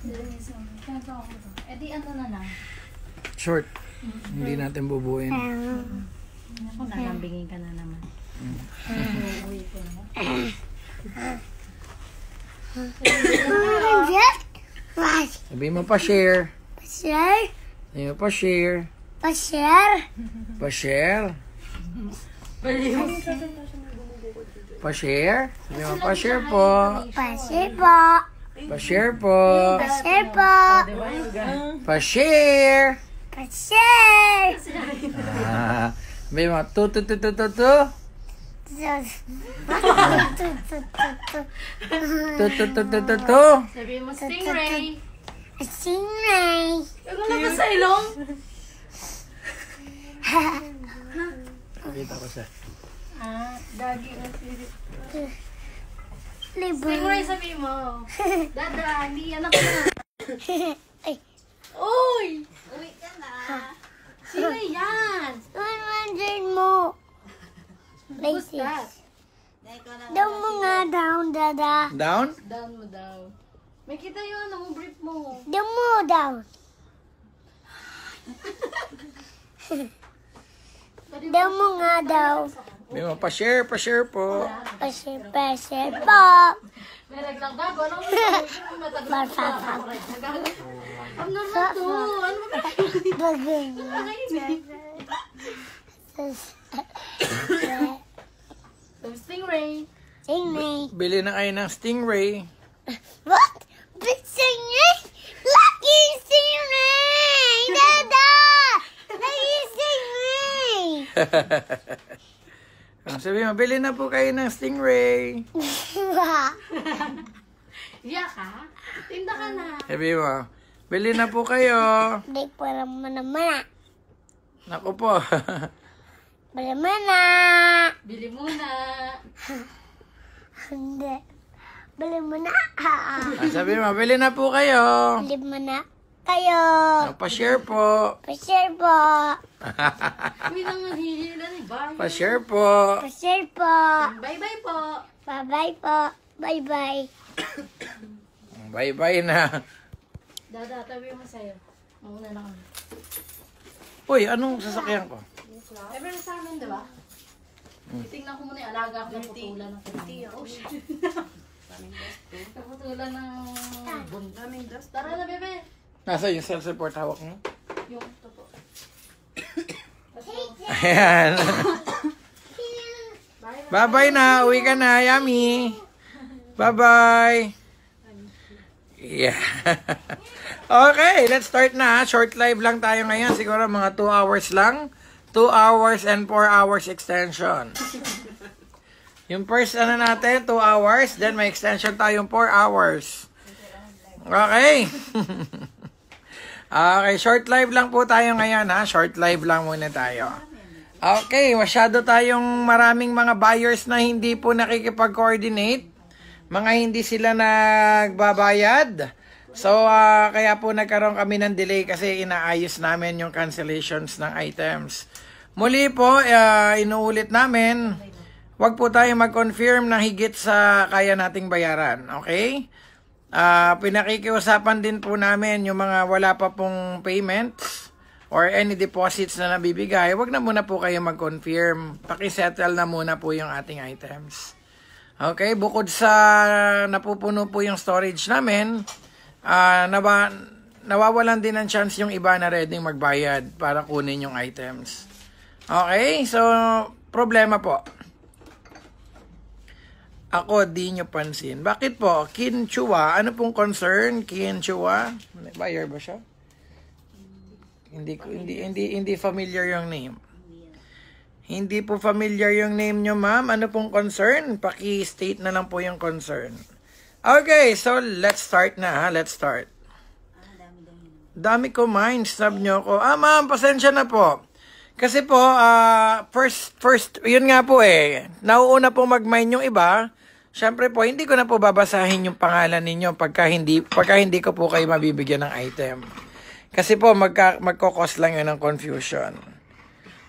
Eh di ano na lang. Short. Hindi natin bubuin. Ako nalambingin ka na naman. Uuwi ko na. Sabi mo pa share. Pa-share? Sabi mo pa share. Pa-share? Pa-share. Pa-share. Sabi mo pa-share po. Pa-share po. Pa-share po. Pa-share po. Pa-share. Pa-share. Ah, sabi mo, tu tu tu tu tu tu. Tu tu tu tu tu tu. Sabi mo, stingray. Stingray. Ano na ba sa ilong? Pakita ko siya. Ah, dagi na sirit. Libo. Stingray sabi mo. Dada, hindi anak ko na. Ay, Uy! Uwi ka na. Sino yan? 100 mo. Like Who's this. that? Daw mo nga down, dada. Down? Down mo daw. May kita yun, ang brief mo. Daw mo down. Daw mo nga daw. Sabi mo, pa-share, pa-share po. Pa-share, pa-share po. May naglang gago. Ano mo pa. Ano na to? Ano ba? Bagay. Stingray. Stingray. Bili na kayo ng stingray. What? Stingray? Lucky stingray! Dada! Lucky stingray! Ang sabi mo, bili na po kayo ng stingray. Iya ka? Tinda ka na. Sabi mo, bili na po kayo. Hindi para mana-mana. Naku po. Mana-mana. Bili muna. Hindi. Bili mo na. Ang sabi mo, bili na po kayo. Bili mo na kayo. Pa-share po. Pa-share po. Uy, nang nahihila ni Bye. Pa-share po. Pa-share po. Bye-bye po. Bye-bye po. Bye-bye. Bye-bye na. Dada, tabi mo sa'yo. Mauna na kami. Uy, anong sasakyan ko? Ever na sa amin, di ba? Titingnan ko muna yung alaga ko naputulan ng kumain. Oh, shit. Naputulan ng bunta. Tara na, bebe. Nasa yung self-support hawak mo? Yung totoo. Ayan. Bye-bye na. Uwi ka na. Yummy. Bye-bye. Yeah. okay, let's start na. Short live lang tayo ngayon. Siguro mga 2 hours lang. 2 hours and 4 hours extension. Yung first ano natin, 2 hours. Then may extension tayong 4 hours. Okay. okay, short live lang po tayo ngayon ha. Short live lang muna tayo. Okay, masyado tayong maraming mga buyers na hindi po nakikipag-coordinate. Mga hindi sila nagbabayad. So, ah, kaya po nagkaroon kami ng delay kasi inaayos namin yung cancellations ng items. Muli po, ah, inuulit namin, wag po tayo mag-confirm na higit sa kaya nating bayaran. Okay? Ah, pinakikiusapan din po namin yung mga wala pa pong payments or any deposits na nabibigay, wag na muna po kayo mag-confirm. Pakisettle na muna po yung ating items. Okay, bukod sa napupuno po yung storage namin, ah nawa, nawawalan din ng chance yung iba na ready magbayad para kunin yung items. Okay, so problema po. Ako, di nyo pansin. Bakit po? Kin Chua, ano pong concern? Kin Chua? Buyer ba siya? Hindi hindi hindi hindi familiar yung name. Hindi po familiar yung name nyo, ma'am. Ano pong concern? Paki-state na lang po yung concern. Okay, so let's start na ha. Let's start. Dami ko mind, sub nyo ko. Ah, ma'am, pasensya na po. Kasi po, ah, first, first, yun nga po eh. Nauuna po mag-mine yung iba. Siyempre po, hindi ko na po babasahin yung pangalan ninyo pagka hindi, pagka hindi ko po kayo mabibigyan ng item. Kasi po, magka, magkakos lang yun ng confusion.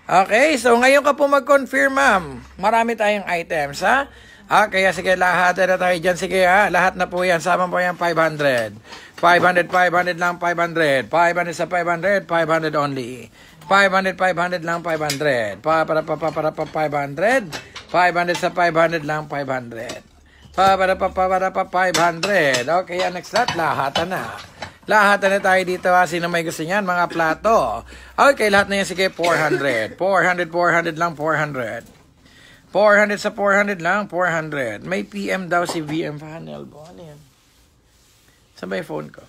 Okay, so ngayon ka po mag-confirm, ma'am. Marami tayong items, ha? Ah, kaya sige, lahat na tayo dyan. Sige ha, lahat na po yan. Sama po yan, 500. 500, 500 lang, 500. 500 sa 500, 500 only. 500, 500 lang, 500. Pa, para, pa, pa, para, pa, 500. 500 sa 500 lang, 500. Pa, para, pa, pa, para, pa, 500. Okay, next lot, lahat na. Lahat na tayo dito ha. Sino may gusto niyan? Mga plato. Okay, lahat na yan. Sige, 400. 400, 400 lang, 400. 400 sa 400 lang, 400. May PM daw si VM panel. Ano yan? Saan ba yung phone ko?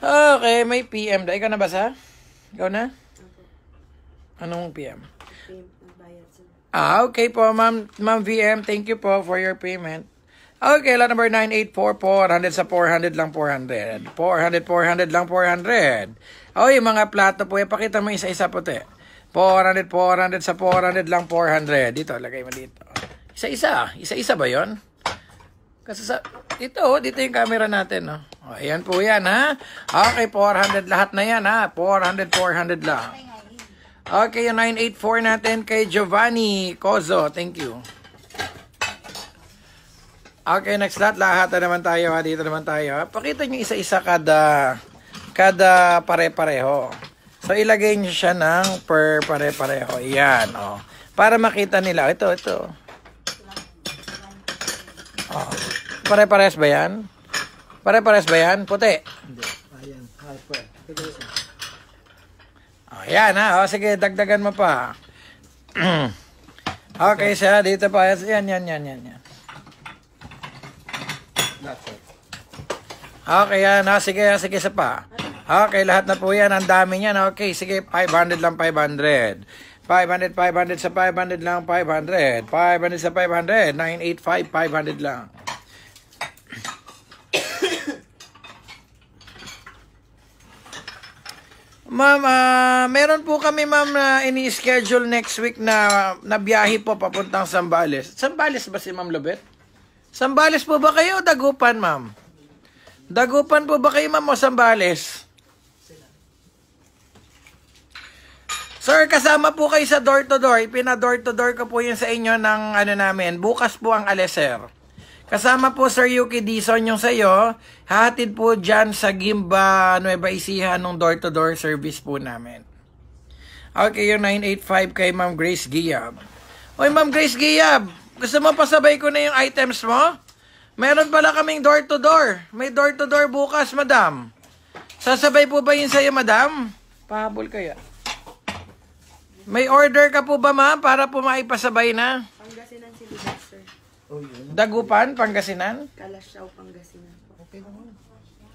Okay, may PM daw. Ikaw na basa? Ikaw na? Anong PM? Ah, okay po, ma'am, ma'am VM. Thank you po for your payment. Okay, lot number 984, 400 sa 400 lang 400. 400, 400 lang 400. Oh, yung mga plato po, ipakita mo isa-isa po, te. 400, 400 sa 400 lang 400. Dito, lagay mo dito. Isa-isa. Isa-isa ba yon? Kasi sa, ito, oh, dito yung camera natin, no? Oh, ayan po yan, ha? Okay, 400 lahat na yan, ha? 400, 400 lang. Okay, yung 984 natin kay Giovanni Cozo. Thank you. Okay, next lot. Lahat na naman tayo, ha? Dito naman tayo? Pakita nyo isa-isa kada, kada pare-pareho. So, ilagay nyo siya ng per pare-pareho. Yan, oh. Para makita nila. Ito, ito. Oh. Pare-pares ba yan? Pare-pares ba yan? Puti. Hindi. Ayan. Ito isa. Oh, yan ha. O, sige, dagdagan mo pa. okay siya. Dito pa. Yan, yan, yan, yan. yan. Okay, yan. Ha? Sige, sige, isa pa. Okay, lahat na po yan. Ang dami niyan. Okay, sige, 500 lang 500. 500, 500 sa 500 lang 500. 500 sa 500. 985, 500 lang. Ma'am, ah, meron po kami ma'am na ini-schedule next week na na biyahe po papuntang Sambales. Sambales ba si Ma'am Lobet? Sambales po ba kayo o Dagupan, ma'am? Dagupan po ba kayo, ma'am, o Sambales? Sir, kasama po kayo sa door-to-door. Ipina-door-to-door ko po yun sa inyo ng ano namin. Bukas po ang aleser. Kasama po Sir Yuki Dison yung sa'yo. Hatid po dyan sa Gimba, Nueva Ecija, nung door-to-door service po namin. Okay, yung 985 kay Ma'am Grace Giyab. Oy, Ma'am Grace Giyab, gusto mo pasabay ko na yung items mo? Meron pala kaming door-to-door. May door-to-door bukas, madam. Sasabay po ba yun sa'yo, madam? Pahabol kaya. May order ka po ba, ma'am, para po maipasabay na? Pangasinan si Libat, sir. Oh, yun. Dagupan, Pangasinan? Kalasyaw, Pangasinan po. Okay naman.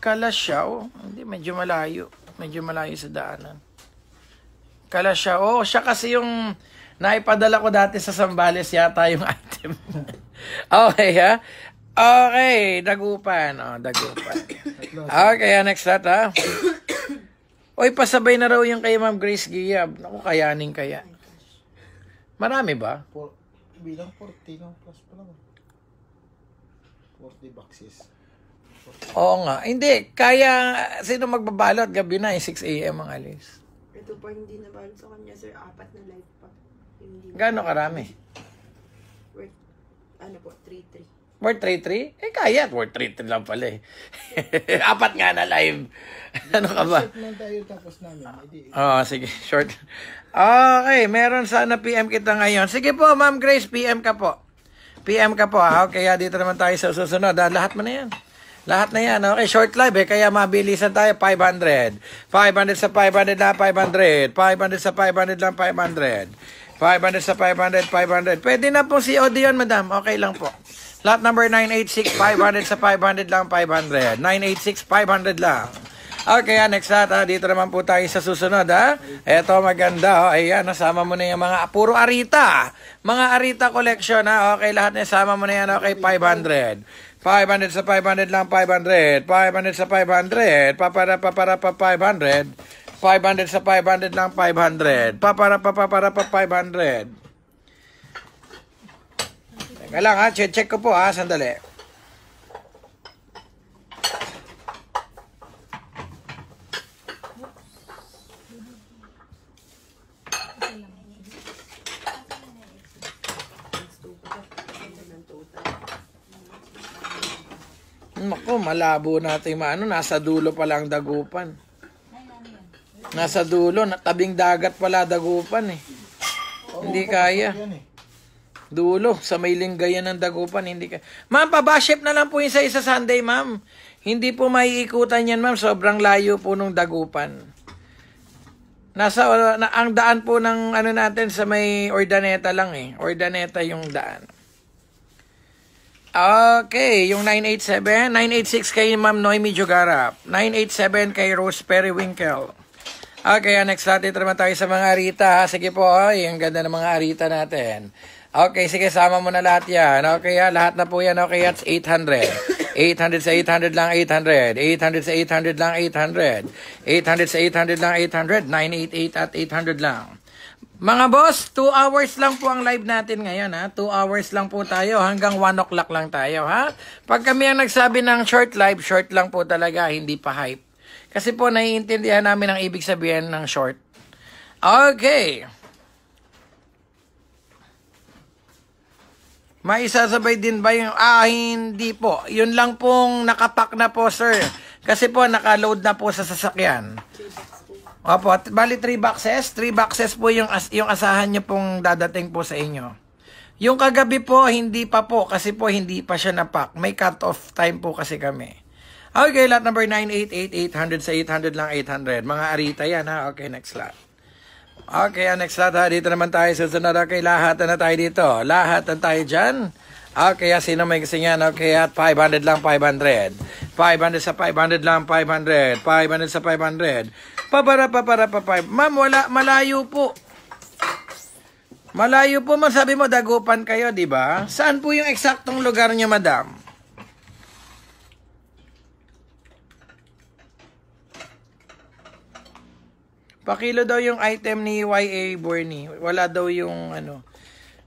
Kalasyaw? Hindi, medyo malayo. Medyo malayo sa daanan. Kalasyaw. Oh, siya kasi yung naipadala ko dati sa Sambales yata yung item. okay, ha? Okay, dagupan. Oh, dagupan. Okay, next lot, ha? Oy, pasabay na raw yung kay Ma'am Grace Giyab. Naku, kayanin kaya. Marami ba? Bilang 40 no? Plus pa lang. 40 boxes. Oo nga. Hindi, kaya, sino magbabalot? Gabi na, eh, 6 a.m. ang alis. Ito pa hindi na balo sa kanya, sir. Apat na live pa. Hindi na. Gano'ng karami? Worth, ano po, 3-3. Worth 3-3? Eh, kaya. Worth 3-3 lang pala eh. Apat nga na live. ano ka ba? Set lang tayo tapos namin. Hindi. Oo, sige. Short. Okay, meron sana PM kita ngayon. Sige po, Ma'am Grace, PM ka po. PM ka po, ha? Okay, ah, dito naman tayo sa susunod. Ah, lahat mo na yan. Lahat na yan. Okay, short live eh. Kaya mabilisan tayo. 500. 500 sa 500 na 500. 500 sa 500 lang 500. 500 sa 500, 500. Pwede na po si Odi yun, madam. Okay lang po. Lot number 986, 500 sa 500 lang 500. 986, 500 lang. Okay, ah, next lot, ah. Dito naman po tayo sa susunod, ha. Eto, maganda, oh. Ayan, nasama mo na yung mga, puro Arita. Mga Arita collection, ha. Okay, lahat na sama mo na yan, okay, 500. 500 sa 500 lang 500. 500 sa 500. Papara papara pa 500. 500 sa 500 lang 500. Papara pa papara pa 500. Teka lang ha, check ko po ha, sandali. Naku, malabo natin maano. Nasa dulo pala ang dagupan. Nasa dulo, na- tabing dagat pala dagupan eh. Hindi kaya. Eh. Dulo, sa may linggayan ng dagupan, hindi ka... Ma'am, pabaship na lang po yung sa isa Sunday, ma'am. Hindi po maiikutan yan, ma'am. Sobrang layo po nung dagupan. Nasa, na, ang daan po ng ano natin sa may Ordaneta lang eh. Ordaneta yung daan. Okay, yung 987. 986 kay Ma'am Noemi Jogarap. 987 kay Rose Periwinkle. Okay, ah, next natin naman tayo sa mga arita. Sige po, ay, ang ganda ng mga arita natin. Okay, sige, sama mo na lahat yan. Okay, ha, lahat na po yan. Okay, that's 800. 800 sa 800 lang 800. 800 sa 800 lang 800. 800 sa 800 lang 800. 988 at 800 lang. Mga boss, 2 hours lang po ang live natin ngayon ha. 2 hours lang po tayo hanggang 1 o'clock lang tayo ha. Pag kami ang nagsabi ng short live, short lang po talaga, hindi pa hype. Kasi po naiintindihan namin ang ibig sabihin ng short. Okay. Maisasabay din ba yung... Ah, hindi po. Yun lang pong nakapak na po, sir. Kasi po, nakaload na po sa sasakyan. Opo, bali 3 boxes. 3 boxes po yung, as, yung asahan nyo pong dadating po sa inyo. Yung kagabi po, hindi pa po. Kasi po, hindi pa siya napak. May cut-off time po kasi kami. Okay, lot number 988, 800 sa 800 lang 800. Mga arita yan ha. Okay, next lot. Okay, ang next lot ha. Dito naman tayo sa sunod. Okay, lahat na tayo dito. Lahat na tayo dyan. Okay, ah, sino may gusto niyan? Okay, at 500 lang 500. 500 sa 500 lang 500. 500 sa 500. Papara, papara, papara. Ma'am, wala, malayo po. Malayo po, ma'am. Sabi mo, dagupan kayo, di ba? Saan po yung eksaktong lugar niyo, madam? Pakilo daw yung item ni YA Bernie. Wala daw yung ano.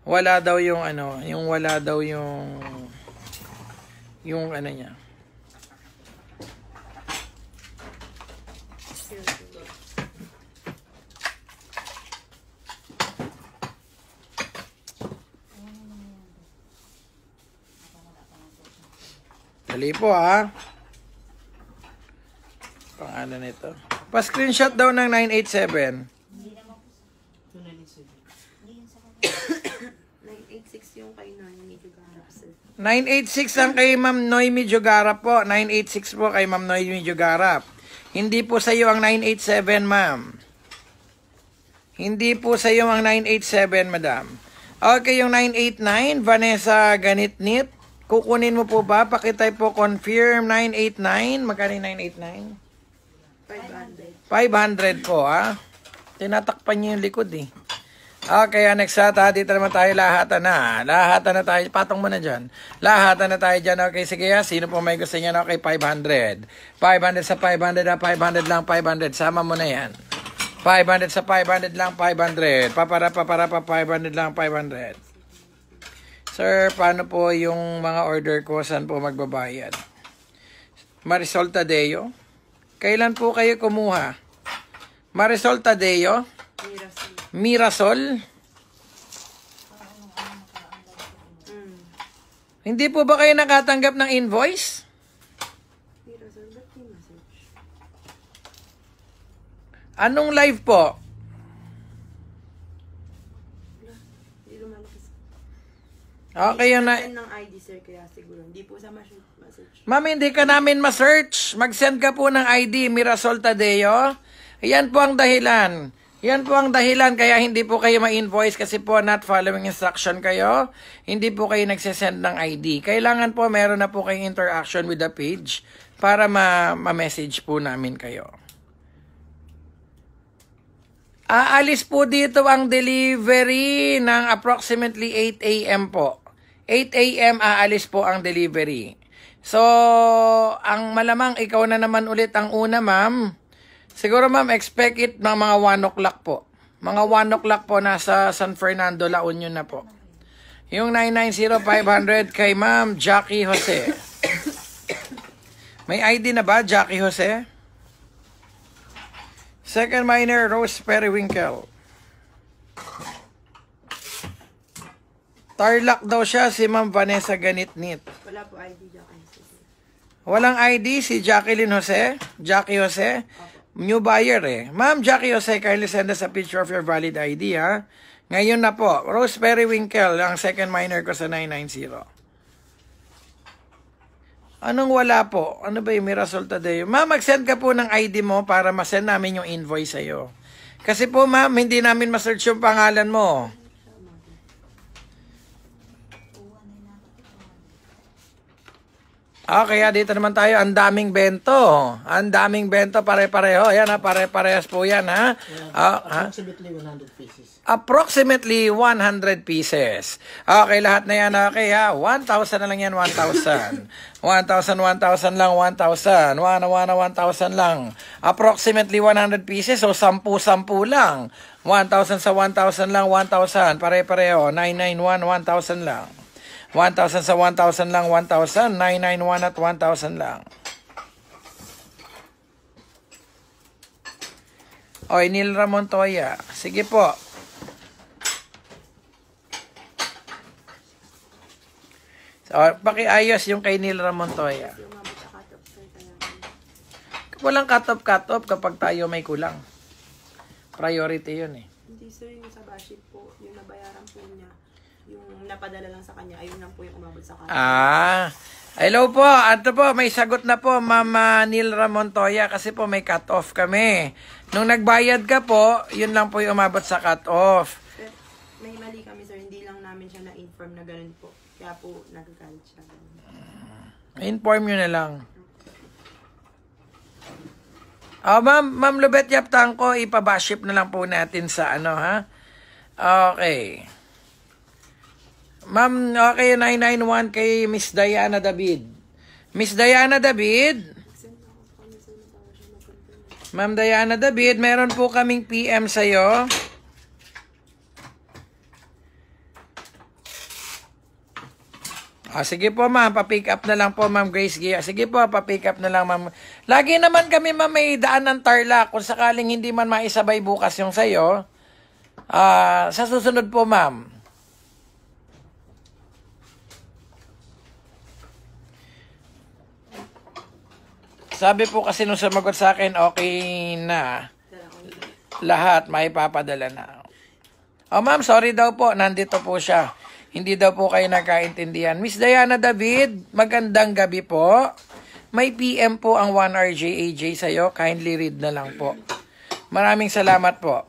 Wala daw yung ano, yung wala daw yung yung ano niya. Dali po ha. Pangalan nito. Pa-screenshot daw ng 987. 986 yung kay garap sir. 986 ang kay Ma'am Noemi Jogarap po. 986 po kay Ma'am Noemi Jogarap. Hindi po sa iyo ang 987, ma'am. Hindi po sa iyo ang 987, madam. Okay, yung 989, Vanessa Ganitnit. Kukunin mo po ba? Pakitay po confirm 989. Magkano yung 989? 500. 500 po, ah. Tinatakpan niyo yung likod, eh. Okay, ah, next ata, dito naman tayo lahatan na. Lahatan na tayo. Patong mo na dyan. Lahatan na tayo dyan. Okay, sige, ah. Sino po may gusto niya? Okay, 500. 500 sa 500 na 500 lang 500. Sama mo na yan. 500 sa 500 lang 500. Papara, papara, pa 500 lang 500. Sir, paano po yung mga order ko? Saan po magbabayad? Marisol Tadeo? Kailan po kayo kumuha? Marisol Tadeo? Mirasol? Mm. Hindi po ba kayo nakatanggap ng invoice? Anong live po? Hindi lumalaki sir. Okay, yun na. Ng ID sir, kaya siguro. Hindi po sa mas- message. Ma'am, hindi ka namin ma-search. Mag-send ka po ng ID, Mirasol Tadeo. Yan po ang dahilan. Yan po ang dahilan kaya hindi po kayo ma-invoice kasi po not following instruction kayo. Hindi po kayo nagsisend ng ID. Kailangan po meron na po kayong interaction with the page para ma- ma-message po namin kayo. Aalis po dito ang delivery ng approximately 8 a.m. po. 8 a.m. aalis po ang delivery. So, ang malamang ikaw na naman ulit ang una, ma'am. Siguro, ma'am, expect it ng mga 1 o'clock po. Mga 1 o'clock po nasa San Fernando, La Union na po. Yung 990-500 kay ma'am Jackie Jose. May ID na ba, Jackie Jose? Second minor, Rose Periwinkle. Tarlac daw siya si Ma'am Vanessa Ganitnit. Wala po ID sir. Walang ID si Jacqueline Jose? Jackie Jose? New buyer eh. Ma'am Jackie Jose, kindly send us a picture of your valid ID ha. Ngayon na po, Rosemary Winkle, ang second minor ko sa 990. Anong wala po? Ano ba yung Mirasol Tadeo? Ma'am, mag-send ka po ng ID mo para ma-send namin yung invoice sa'yo. Kasi po ma'am, hindi namin ma-search yung pangalan mo. Okay, ah, dito naman tayo. Ang daming bento. Ang daming bento, pare-pareho. Yan ha, pare-parehas po yan ha. Ah, ha? Approximately 100 pieces. Approximately 100 pieces. Okay, lahat na yan. Okay ha. 1,000 na lang yan, 1,000. 1,000, 1,000 lang, 1,000. 1, 1, 1,000 lang. Approximately 100 pieces. So, 10, 10 lang. 1,000 sa 1,000 lang, 1,000. Pare-pareho. 991, 1,000 lang. 1,000 sa 1,000 lang, 1,000. 991 at 1,000 lang. Oy, Neil Ramon Toya. Sige po. So, pakiayos yung kay Neil Ramon Toya. Yung umabot sa cut-off, sir, kaya... Walang cut-off, cut-off kapag tayo may kulang. Priority yun eh. Hindi, sir, yung sa baship po, yung nabayaran po niya, yung napadala lang sa kanya, ayun lang po yung umabot sa cut-off. Ah, hello po. Ato po, may sagot na po, Mama Neil Ramon Toya, kasi po may cut-off kami. Nung nagbayad ka po, yun lang po yung umabot sa cut-off. May mali kami, sir. Hindi lang namin siya na-inform na ganun po. Kaya po, siya. Inform nyo na lang. Oh, ma'am, ma'am Lubet Yap Tangko, ipabaship na lang po natin sa ano, ha? Okay. Ma'am, okay, 991 kay Miss Diana David. Miss Diana David, Ma'am Diana David, meron po kaming PM sa'yo. Ah, sige po ma'am, pa-pick up na lang po ma'am Grace Gia. Sige po, pa-pick up na lang ma'am. Lagi naman kami ma'am may daan ng Tarlac. Kung sakaling hindi man maisabay bukas yung sa'yo, ah, sa susunod po ma'am. Sabi po kasi nung sumagot sa akin, okay na. Lahat may papadala na. Oh ma'am, sorry daw po. Nandito po siya. Hindi daw po kayo nagkaintindihan. Miss Diana David, magandang gabi po. May PM po ang 1RJAJ sa'yo. Kindly read na lang po. Maraming salamat po.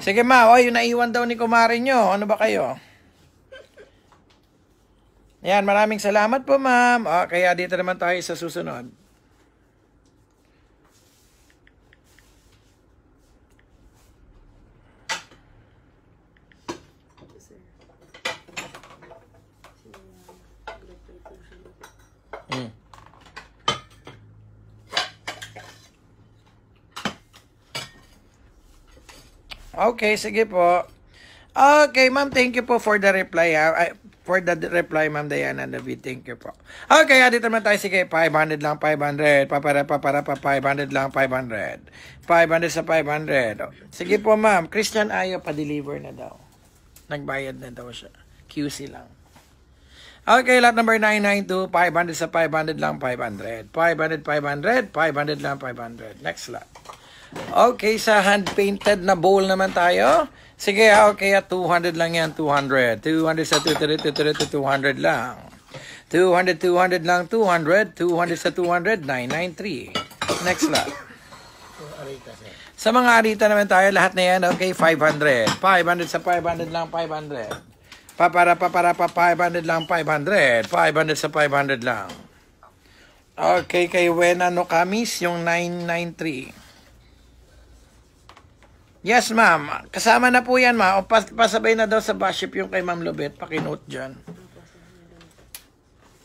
Sige ma, oh, yung naiwan daw ni kumari nyo. Ano ba kayo? Yan, maraming salamat po ma'am. Oh, kaya dito naman tayo sa susunod. Okay, sige po. Okay, ma'am, thank you po for the reply. Ha? For the reply, ma'am Diana David. Thank you po. Okay, dito naman tayo. Sige, 500 lang, 500. Papara, papara, pa, 500 lang, 500. 500 sa 500. Sige po, ma'am. Christian Ayo, pa-deliver na daw. Nagbayad na daw siya. QC lang. Okay, lot number 992, 500 sa 500 lang, 500. 500, 500, 500 lang, 500. Next lot. Okay, sa hand-painted na bowl naman tayo. Sige, ah, okay, at 200 lang yan, 200. 200 sa 200, 200, 200 lang. 200, 200 lang, 200. 200 sa 200, 993. Next lot. Sa mga arita naman tayo, lahat na yan, okay, 500. 500 sa 500 lang, 500. Papara, papara, pa, 500 lang, 500. 500 sa 500 lang. Okay, kay Wena no Kamis, yung 993. Yes, ma'am. Kasama na po yan, ma'am. Pas- pasabay na daw sa baship yung kay Ma'am Lubet. Pakinote dyan.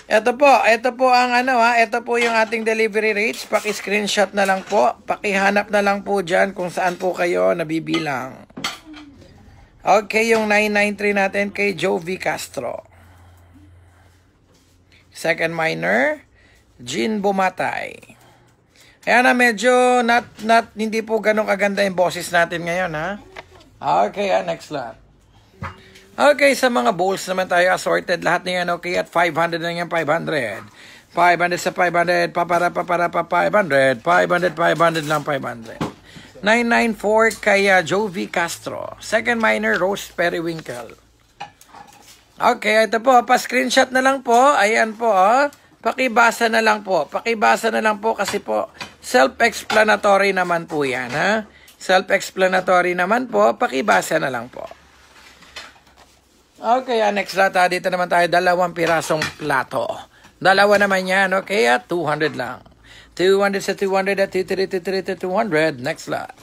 Ito po, ito po ang ano ha, ito po yung ating delivery rates. Paki-screenshot na lang po. Pakihanap na lang po dyan kung saan po kayo nabibilang. Okay, yung 993 natin kay Joe V. Castro. Second minor, Jean Bumatay. Kaya na medyo not, not, hindi po ganun kaganda yung boses natin ngayon ha. Okay, ah, next lot. Okay, sa mga bowls naman tayo assorted. Lahat na yan okay at 500 na yan, 500. 500 sa 500, papara, papara, pa 500. 500, 500 lang, 500. 994 kay Jovi Castro. Second minor, Rose Periwinkle. Okay, ito po. Pa-screenshot na lang po. Ayan po, oh. Pakibasa na lang po. Pakibasa na lang po kasi po self-explanatory naman po yan, ha? Self-explanatory naman po. Pakibasa na lang po. Okay, ah, next data. Dito naman tayo, dalawang pirasong plato. Dalawa naman yan, okay? At 200 lang. 200 sa 200 at 200 200. Next lot.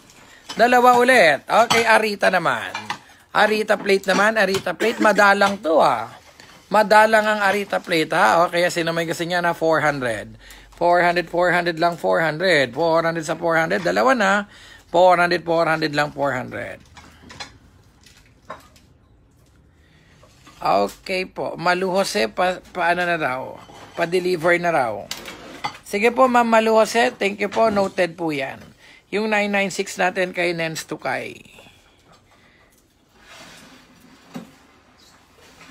Dalawa ulit. Okay, Arita naman. Arita plate naman, Arita plate. Madalang to ah. Madalang ang Arita plate ha. Okay, sino may gusto niya na 400. 400, 400 lang 400. 400 sa 400. Dalawa na. 400, 400 lang 400. Okay po. Malu Jose, pa, paano na raw? Pa-deliver na raw. Sige po, Ma'am Malu Jose. Thank you po. Noted po yan. Yung 996 natin kay Nens Tukay.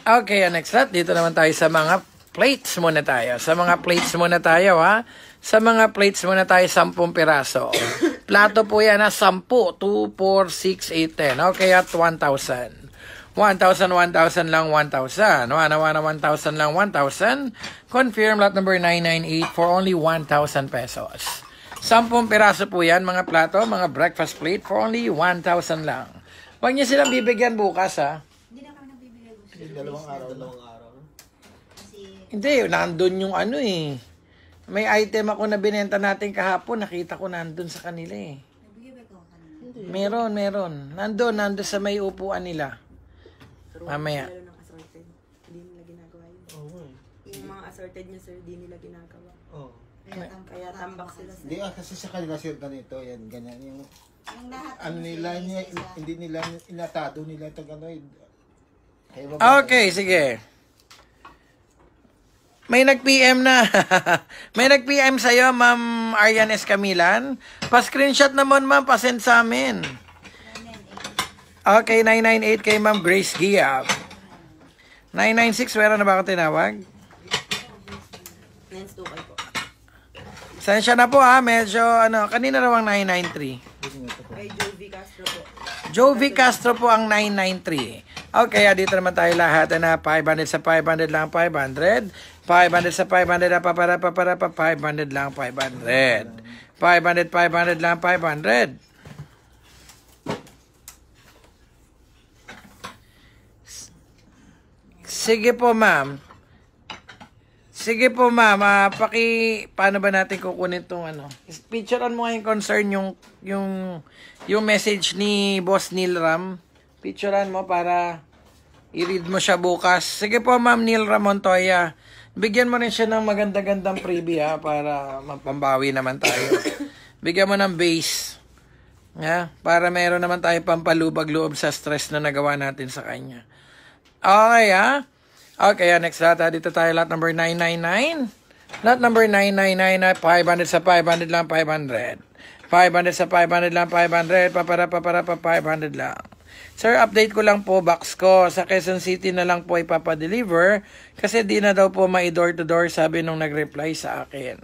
Okay, next up. Dito naman tayo sa mga plates muna tayo. Sa mga plates muna tayo, ha? Sa mga plates muna tayo, 10 piraso. Plato po yan, ha? 10. 2, 4, 6, 8, 10. Okay, at 1,000. 1,000, 1,000 lang 1,000. Wana, wana, 1,000 lang 1,000. Confirm lot number 998 for only 1,000 pesos. 10 piraso po yan, mga plato, mga breakfast plate for only 1,000 lang. Huwag niyo silang bibigyan bukas, ha? Dalawang araw. Dalawang araw. Hindi, nandun yung ano eh. May item ako na binenta natin kahapon, nakita ko nandun sa kanila eh. Meron, meron. Nandun, nandun sa may upuan nila. Mamaya. Hindi nila ginagawa yun. Oo. eh. Yung mga assorted niya, sir, di nila ginagawa. Oo. Kaya tambak sila, sir. Hindi ah, kasi sa kanila sir ganito, yan, ganyan. Yung, Yung lahat. ano nila, niya, hindi nila, inatado nila ito gano'n. Okay, sige. May nag-PM na. May nag-PM sa'yo, Ma'am Arian Escamilan. Pa-screenshot naman, Ma'am. Pa-send sa amin. Okay, 998 kay Ma'am Grace Giab. 996, meron na ba ako tinawag? Nens to po. Sensya na po ha, medyo ano, kanina raw ang 993. Kay Jovi Castro po. Jovi Castro po ang 993. Okay, ah, dito naman tayo lahat na 500 sa 500 lang 500. 500 sa 500 na papara papara pa 500 lang 500. 500 500 lang 500. Sige po, ma'am. Sige po, ma'am. Ah, paki paano ba natin kukunin tong ano? Picturean mo nga concern yung yung yung message ni Boss Neil Ram. Picturean mo para i-read mo siya bukas. Sige po, Ma'am Neil Ram Montoya. Bigyan mo rin siya ng maganda-gandang freebie ha para mapambawi naman tayo. Bigyan mo ng base. Yeah, para meron naman tayo pampalubag-loob sa stress na nagawa natin sa kanya. Okay, ha? Okay, next data. Dito tayo, lot number 999. Lot number 999 na 500 sa 500 lang, 500. 500 sa 500 lang, 500. Papara, papara, pa 500 lang. Sir, update ko lang po box ko. Sa Quezon City na lang po ipapadeliver kasi di na daw po mai door to door sabi nung nag-reply sa akin.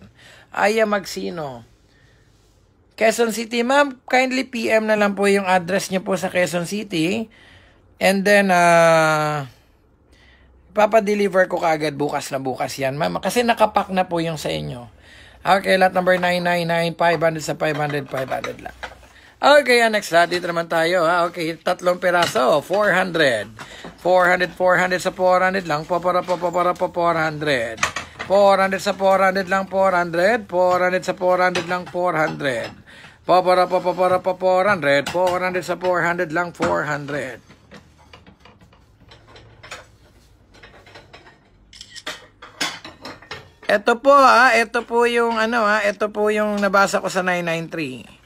Aya Magsino. Quezon City, ma'am, kindly PM na lang po yung address niyo po sa Quezon City. And then, ah, papadeliver ko kaagad bukas na bukas yan, ma'am. Kasi nakapack na po yung sa inyo. Okay, lot number 999, 500 sa 500, 500 lang. Okay, next lot. Dito naman tayo, ha. Okay, tatlong piraso, 400. 400, 400 sa 400 lang. Popora, popora, po 400. 400 sa 400 lang, 400. 400 sa 400 lang, 400. Popora, popora, po 400. 400 sa 400 lang, 400. Ito po ah, ito po yung ano ah, ito po yung nabasa ko sa 993.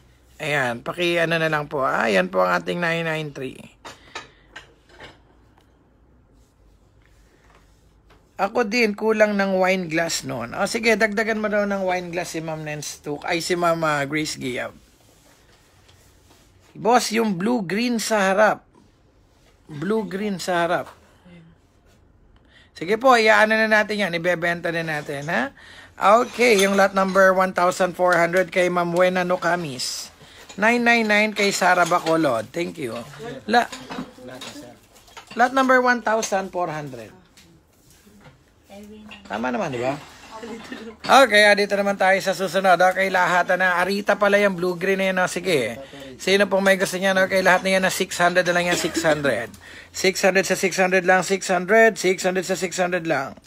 Ayan, paki ano na lang po ah. Ayan po ang ating 993. Ako din, kulang ng wine glass noon. O sige, dagdagan mo daw ng wine glass si Ma'am Nance Tuk. Ay, si Ma'am ah, Grace Giab. Boss, yung blue-green sa harap. Blue-green sa harap. Sige po, iyaano na natin yan. Ibebenta na natin, ha? Okay, yung lot number 1,400 kay Ma'am Buena Nocamis. 999 kay Sara Bacolod. Thank you. La lot number 1,400. Tama naman, di ba? Okay, dito naman tayo sa susunod. Okay, lahat na. Arita pala yung blue-green na yan. Oh. Sige. Sino pong may gusto niyan? Okay, lahat na yan na 600 na lang yan, 600. 600 sa 600 lang, 600. 600 sa 600 lang.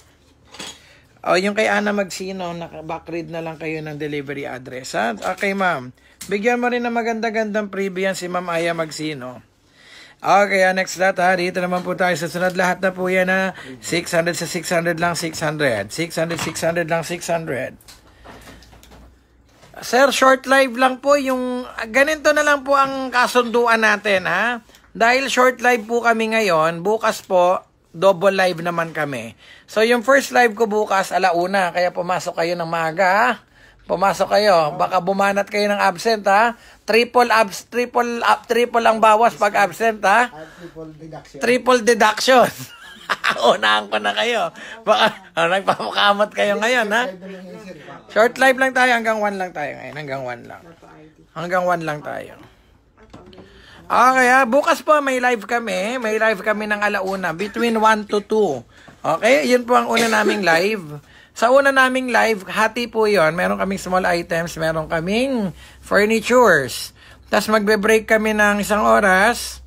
O, yung kay Ana Magsino, naka-backread na lang kayo ng delivery address. Ha? Okay, ma'am. Bigyan mo rin ng maganda-gandang preview yan si Ma'am Aya Magsino. Okay, ah, next lot ha. Dito naman po tayo sa sunod. Lahat na po yan na 600 sa 600 lang 600. 600, 600 lang 600. Sir, short live lang po yung ganito na lang po ang kasunduan natin ha. Dahil short live po kami ngayon, bukas po double live naman kami. So yung first live ko bukas alauna, kaya pumasok kayo ng maga ha. Pumasok kayo, baka bumanat kayo ng absent ha. Triple abs, triple up, triple ang bawas pag absent ha. At triple deduction. Triple deduction. Unahan ko na kayo. Baka oh, nagpapakamat kayo ngayon ha. Short live lang tayo, hanggang 1 lang tayo ngayon. Hanggang 1 lang. Hanggang 1 lang tayo. Okay, ah, bukas po may live kami. May live kami ng alauna between 1 to 2. Okay, yun po ang una naming live. Sa una naming live, hati po yon. Meron kaming small items, meron kaming furnitures. Tapos magbe-break kami ng isang oras.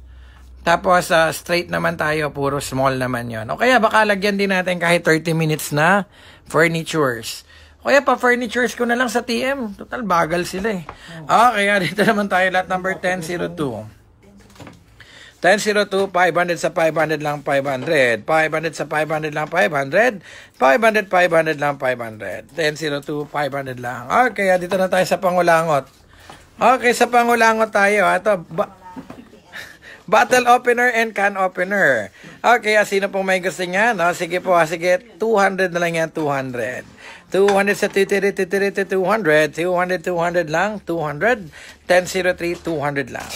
Tapos ah, straight naman tayo, puro small naman yon. O kaya baka lagyan din natin kahit 30 minutes na furnitures. O kaya pa furnitures ko na lang sa TM. Total bagal sila eh. Okay, ah, dito naman tayo lot number 1002. 1002, 500 sa 500 lang 500. 500 sa 500 lang 500. 500, 500 lang 500. 1002, 500 lang. Okay, ah, dito na tayo sa pangulangot. Okay, sa pangulangot tayo. Ito, ba- Bottle opener and can opener. Okay, ah, sino pong may gusto niya? No? Sige po, ah, sige. 200 na lang yan, 200. 200 sa titiri, titiri, 200. 200, 200 lang, 200. 1003, 200 lang.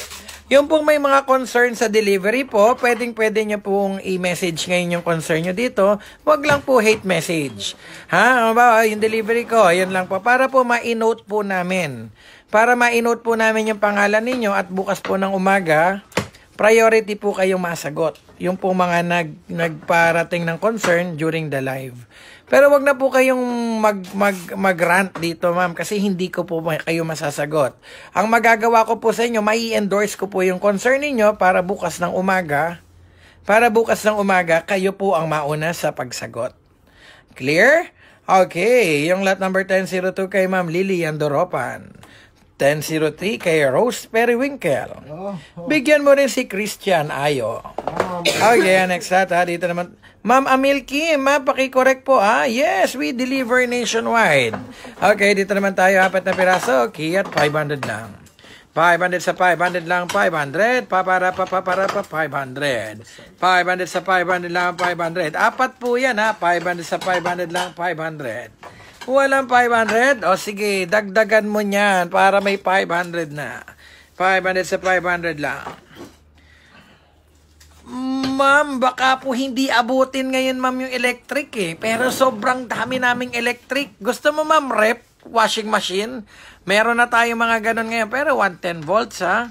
Yung pong may mga concern sa delivery po, pwedeng pwede nyo pong i-message ngayon yung concern nyo dito. Huwag lang po hate message. Ha? Ano ba? Yung delivery ko, yan lang po. Para po ma-note po namin. Para ma-note po namin yung pangalan ninyo at bukas po ng umaga, priority po kayong masagot. Yung po mga nag, nagparating ng concern during the live. Pero wag na po kayong mag, mag, mag-rant dito, ma'am, kasi hindi ko po kayo masasagot. Ang magagawa ko po sa inyo, mai endorse ko po yung concern ninyo para bukas ng umaga, para bukas ng umaga, kayo po ang mauna sa pagsagot. Clear? Okay, yung lot number 1002 kay Ma'am Lilian Doropan. 1003 kay Rose Periwinkle. Oh, Bigyan mo rin si Christian Ayo. Okay, next lot ha. Dito naman. Ma'am Amil Kim, ha? Paki-correct po ha. Yes, we deliver nationwide. Okay, dito naman tayo. Apat na piraso. Kiyat 500 lang. 500 sa 500 lang 500. Papara pa papara pa 500. 500 sa 500 lang 500. Apat po yan ha. 500 sa 500 lang 500. Walang 500? O sige, dagdagan mo niyan para may 500 na. 500 sa 500 lang. Ma'am, baka po hindi abutin ngayon ma'am yung electric eh. Pero sobrang dami naming electric. Gusto mo ma'am rep, washing machine? Meron na tayo mga ganun ngayon. Pero 110 volts ha.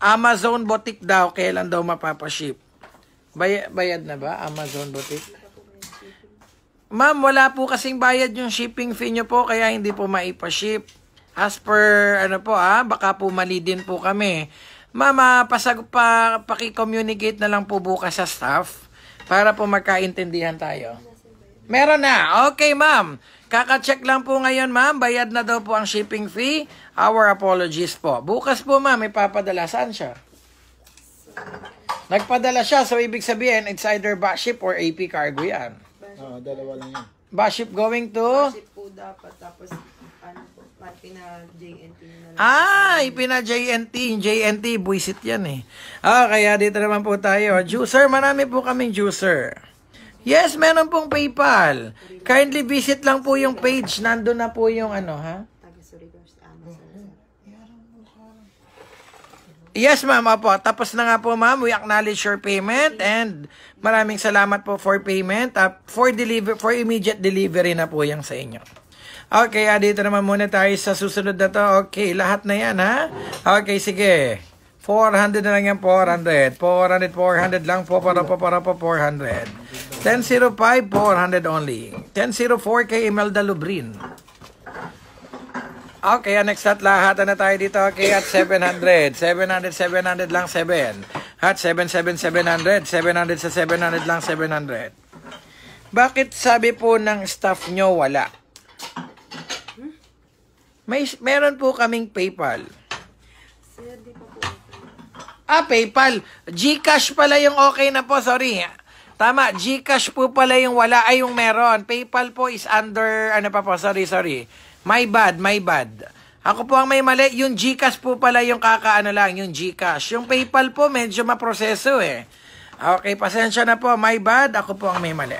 Amazon Boutique daw, kailan daw mapapaship? Bay- bayad na ba Amazon Boutique? Ma'am, wala po kasing bayad yung shipping fee nyo po, kaya hindi po maipaship. As per, ano po ah, baka po mali din po kami. Ma'am, ah, pasag, pa, paki-communicate na lang po bukas sa staff para po magkaintindihan tayo. Meron na. Okay, ma'am. Kaka-check lang po ngayon, ma'am. Bayad na daw po ang shipping fee. Our apologies po. Bukas po, ma'am, ipapadala. Saan siya? Nagpadala siya. So, ibig sabihin, it's either ship or AP cargo yan. Ah, dalawa lang yan. Baship going to? Ship po dapat, tapos ano po, pati na JNT na lang. Ah, ipina JNT. Yung JNT, buisit yan eh. Ah, kaya dito naman po tayo. Juicer, marami po kaming juicer. Yes, meron pong PayPal. Kindly visit lang po yung page. Nandun na po yung ano, ha? Taga Surigao sa Amazon. Yes, ma'am. Opo. Tapos na nga po, ma'am. We acknowledge your payment and maraming salamat po for payment. Uh, for, deliver, for immediate delivery na po yung sa inyo. Okay, ah, dito naman muna tayo sa susunod na to. Okay, lahat na yan, ha? Okay, sige. 400 na lang yan, 400. 400, 400 lang po, para po, para po, 400. 1005, 400 only. 1004 kay Imelda Lubrin. Okay, next at lahat na tayo dito. Okay, at 700. 700, 700 lang, 7. At 77, 700. 700 sa 700 lang, 700. Bakit sabi po ng staff nyo wala? May, meron po kaming PayPal. Sir, di pa po. Ah, PayPal. Gcash pala yung okay na po, sorry. Tama, Gcash po pala yung wala ay yung meron. PayPal po is under, ano pa po, sorry, sorry. My bad, my bad. Ako po ang may mali, yung Gcash po pala yung kakaano lang, yung Gcash. Yung PayPal po medyo maproseso eh. Okay, pasensya na po, my bad, ako po ang may mali.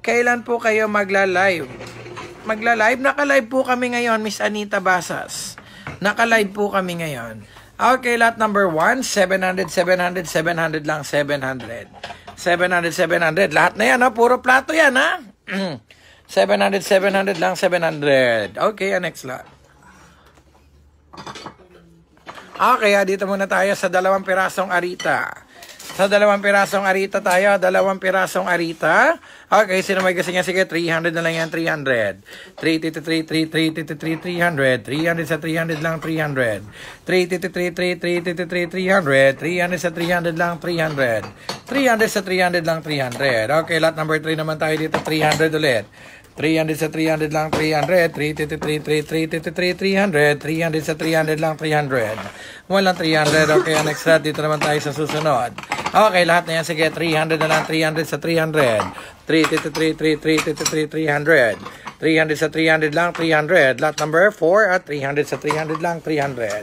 Kailan po kayo magla-live? Magla-live? Naka-live po kami ngayon, Miss Anita Basas. Naka-live po kami ngayon. Okay, lot number 1, 700, 700, 700 lang, 700. 700, 700. Lahat na yan, ha? Puro plato yan, ha? 700, 700 lang, 700. Okay, next lot. Okay, ah, dito muna tayo sa dalawang pirasong arita. Sa dalawang pirasong arita tayo, dalawang pirasong arita. Okay, sino may kasi nga? Sige, 300 na lang yan, 300. 333, 333, 300. 300 sa 300 lang, 300. 333, 333, 300. 300 sa 300 lang, 300. 300 sa 300 lang, 300. Okay, lot number 3 naman tayo dito, 300 ulit. 300 sa 300 lang, 300. 333, 333, 300. 300 sa 300 lang, 300. Walang 300. Okay, next lot. Dito naman tayo sa susunod. Okay, lahat na yan. Sige, 300 na lang, 300 sa 300. 333, 333, 300. 300 sa 300 lang, 300. Lot number 4 at 300 sa 300 lang, 300.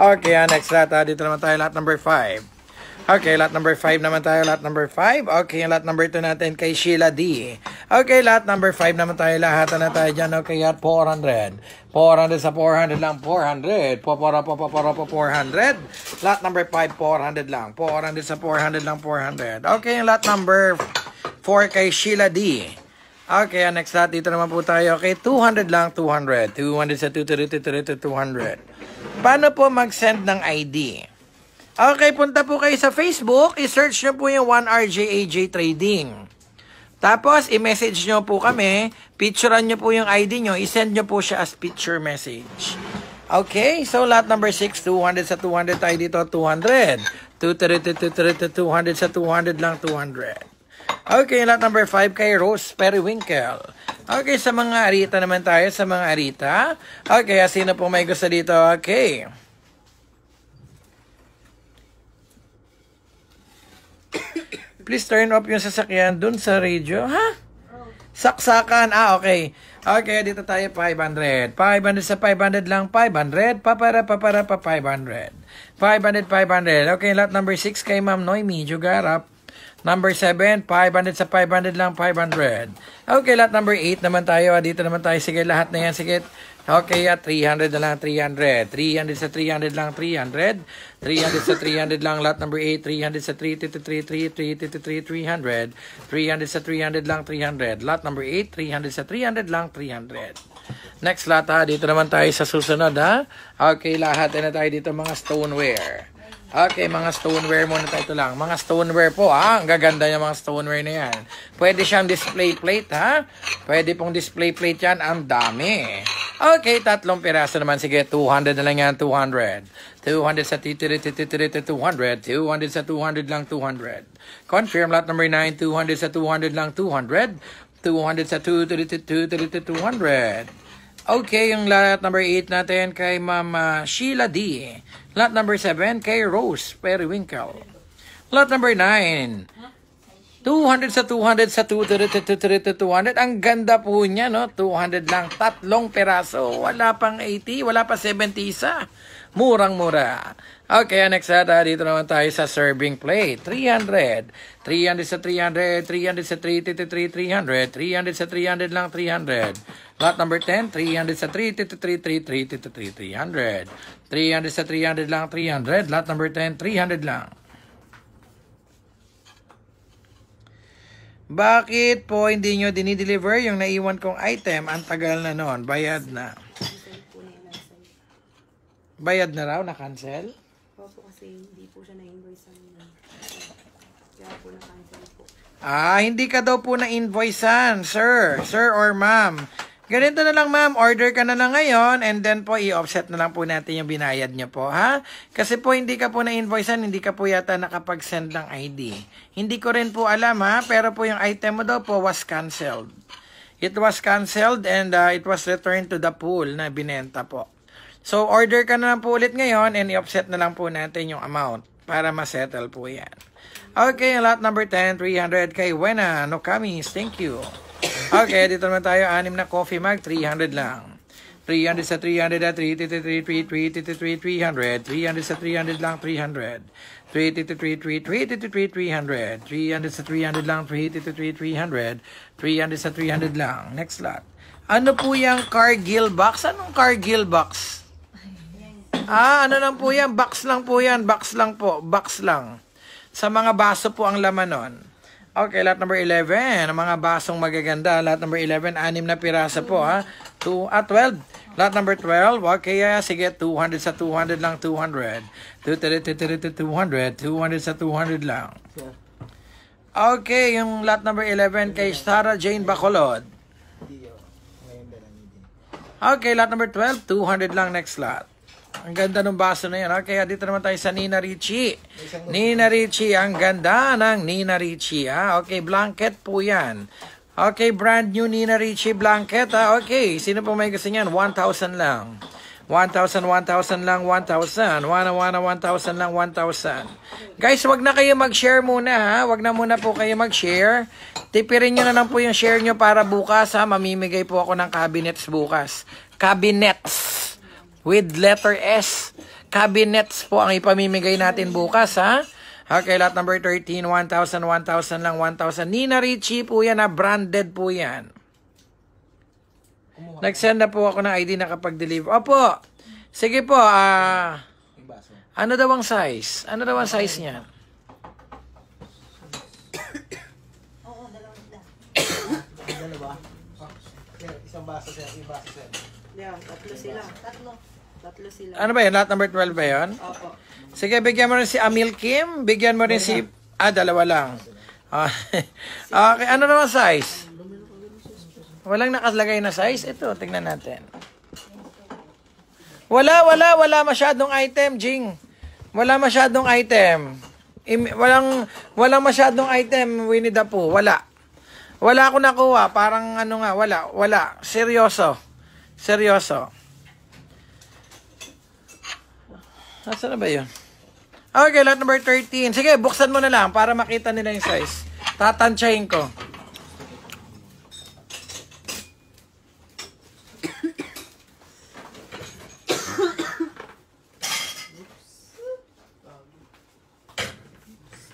Okay, ah, lot. ah, dito naman tayo, lot number 5. Okay, lot number 5 naman tayo. Lot number 5. Okay, lot number 2 natin kay Sheila D. Okay, lot number 5 naman tayo. Lahat na tayo dyan. Okay, at 400. 400 sa 400 lang. 400. Popora, popora, po 400. Lot number 5, 400 lang. 400 sa 400 lang, 400. Okay, lot number 4 kay Sheila D. Okay, next lot dito naman po tayo. Okay, 200 lang, 200. 200 sa 200, 200. Paano po mag-send ng ID? Okay, punta po kayo sa Facebook. I-search nyo po yung 1RJAJ Trading. Tapos, i-message nyo po kami. Picturean nyo po yung ID nyo. I-send nyo po siya as picture message. Okay, so lot number 6, 200 sa 200 tayo dito, 200. 200, 200 sa 200 lang, 200. Okay, lot number 5 kay Rose Periwinkle. Okay, sa mga arita naman tayo, sa mga arita. Okay, sino po may gusto dito? Okay. Please turn off yung sasakyan dun sa radio. Ha? Saksakan. Ah, okay. Okay, dito tayo 500. 500 sa 500 lang. 500. Papara, papara, pa 500. 500, 500. Okay, lot number 6 kay Ma'am Noemi Jugarap. Number 7, 500 sa 500 lang, 500. Okay, lot number 8 naman tayo. Ah, Dito naman tayo. Sige, lahat na yan. Sige. Okay, at 300 na lang, 300. 300 sa 300 lang, 300. 300 sa 300 lang, lot number 8. 300 sa 333, 333, 300. 300 sa 300 lang, 300. Lot number 8, 300 sa 300 lang, 300. Next lot ha, dito naman tayo sa susunod ha. Okay, lahat na tayo dito mga stoneware. Okay, mga stoneware muna tayo ito lang. Mga stoneware po, ha? Ang gaganda niya mga stoneware na yan. Pwede siyang display plate, ha? Pwede pong display plate yan. Ang dami. Okay, tatlong piraso naman. Sige, 200 na lang yan, 200. 200 sa titiri, titiri, 200. 200 sa 200 lang, 200. Confirm lot number 9, 200 sa 200 lang, 200. 200 sa 200, 200. Okay, yung lot number 8 natin kay Ma'am uh, Sheila D. Lot number 7 kay Rose Periwinkle. Lot number 9. 200 sa 200 sa 200, 200. Ang ganda po niya, no? 200 lang. Tatlong peraso. Wala pang 80. Wala pa 70 isa. Murang-mura. Okay, next ata, dito naman tayo sa serving plate. 300. 300 sa 300, 300 sa 333, 300, 300 sa 300 lang, 300. Lot number 10, 300 sa 333, 333, 300. 300 sa 300 lang, 300. Lot number 10, 300 lang. Bakit po hindi nyo dinideliver yung naiwan kong item? Ang tagal na noon. Bayad na. Cancel po na yun. Cancel. Bayad na raw? Na-cancel? Opo kasi hindi po siya na-invoice sa amin. Kaya po na-cancel po. Ah, hindi ka daw po na-invoicean, sir. Sir or ma'am. Ganito na lang, ma'am. Order ka na lang ngayon and then po i-offset na lang po natin yung binayad niyo po, ha? Kasi po hindi ka po na-invoicean, hindi ka po yata nakapag-send ng ID. Hindi ko rin po alam, ha? Pero po yung item mo daw po was canceled. It was canceled and uh, it was returned to the pool na binenta po. So, order ka na lang po ulit ngayon and i-offset na lang po natin yung amount para ma-settle po yan. Okay, lot number 10, 300 kay Wena. No kamis, thank you. Okay, dito naman tayo. Anim na coffee mug, 300 lang. 300 sa 300 at 333, 333, 300. 300 sa 300 lang, 300. 333, 333, 300. 300 sa 300 lang, 333, 300. 300 sa 300 lang. Next lot. Ano po yung Cargill box? Anong Cargill box? Ah, ano lang po yan? Box lang po yan. Box lang po. Box lang. Sa mga baso po ang laman nun. Okay, lot number 11. Ang mga basong magaganda. Lot number 11, anim na pirasa po ha. 2 at 12. Lot number 12, okay, ah, sige, 200 sa 200 lang, 200. 200, 200, 200 sa 200 lang. Okay, yung lot number 11 kay Sarah Jane Bacolod. Hindi. Okay, lot number 12, 200 lang next lot. Ang ganda ng baso na yan. Okay, dito naman tayo sa Nina Ricci. Nina Ricci, ang ganda ng Nina Ricci. Ha? Okay, blanket po yan. Okay, brand new Nina Ricci blanket. Ha? Okay, sino po may gusto niyan? 1,000 lang. 1,000, 1,000 lang, 1,000. 1, 1, 1,000 lang, 1,000. Guys, wag na kayo mag-share muna ha. Wag na muna po kayo mag-share. Tipirin nyo na lang po yung share nyo para bukas ha. Mamimigay po ako ng cabinets bukas. Cabinets with letter S. Cabinets po ang ipamimigay natin bukas, ha? Okay, lot number 13, 1,000, 1,000 lang, 1,000. Nina Ricci po yan, ha? Branded po yan. Nag-send na po ako ng ID na kapag deliver. Opo. Sige po, ah... Yung baso. ano daw ang size? Ano daw ang size niyan? Dalawa. Ah, yan, isang baso siya, yung baso siya. Yeah, tatlo sila. Tatlo. Tatlo sila. Ano ba yan? Lot number 12 ba yan? Opo. Sige, bigyan mo rin si Amil Kim. Bigyan mo rin si... Ah, dalawa lang. Ah, okay, ano naman size? Walang nakalagay na size? Ito, tingnan natin. Wala, wala, wala masyadong item, Jing. Wala masyadong item. Im- walang, walang masyadong item, Winnie the Pooh. Wala. Wala ako nakuha. Parang ano nga, wala. Wala. Seryoso. Seryoso. Nasaan na ba yun? Okay, lot number 13. Sige, buksan mo na lang para makita nila yung size. Tatansyahin ko.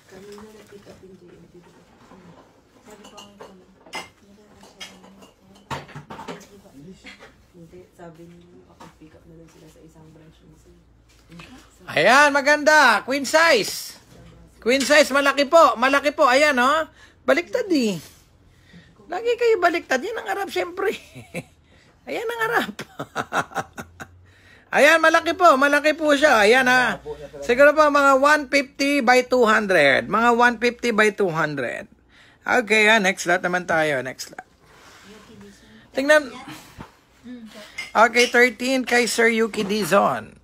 Kanina na-pick up yung JMT. Hindi, sabi niyo, makapag-pick up na lang sila sa isang branch ng sila. Ayan, maganda. Queen size. Queen size, malaki po. Malaki po. Ayan, oh. Baliktad eh. Lagi kayo baliktad. Yan ang harap, syempre. Ayan ang harap. Ayan, malaki po. Malaki po siya. Ayan, ha. Siguro po, mga 150 by 200. Mga 150 by 200. Okay, ha. Next lot naman tayo. Next lot. Tingnan. Okay, 13 kay Sir Yuki Dizon.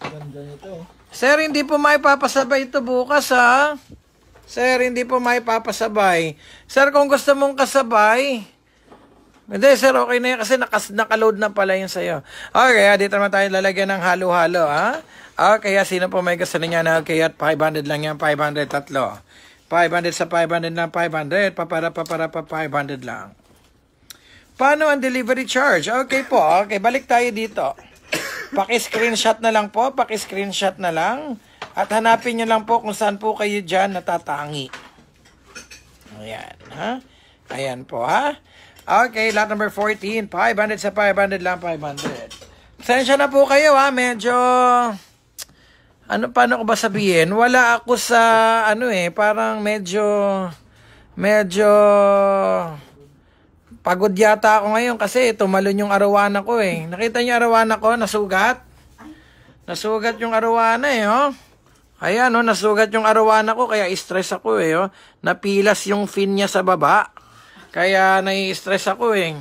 Ganda nito. Sir, hindi po may papasabay ito bukas, ha? Sir, hindi po may papasabay. Sir, kung gusto mong kasabay, hindi, sir, okay na yan kasi nakas, nakaload na pala yun sa'yo. Okay, ha, dito naman tayo lalagyan ng halo-halo, ha? Okay, ha, sino po may gusto niya na kaya 500 lang yan, 500 tatlo. 500 sa 500 lang, 500. Papara, papara, pa 500 lang. Paano ang delivery charge? Okay po, okay, balik tayo dito. Paki-screenshot na lang po, paki-screenshot na lang. At hanapin nyo lang po kung saan po kayo dyan natatangi. Ayan, ha? Ayan po, ha? Okay, lot number 14. 500 sa 500 lang, 500. Sensya na po kayo, ha? Medyo... Ano, paano ko ba sabihin? Wala ako sa, ano eh, parang medyo... Medyo... Pagod yata ako ngayon kasi tumalon yung arawana ko eh. Nakita niyo arawana ko, nasugat? Nasugat yung arawana eh, oh. Ayan, oh, nasugat yung arawana ko, kaya stress ako eh, oh. Napilas yung fin niya sa baba. Kaya nai-stress ako eh.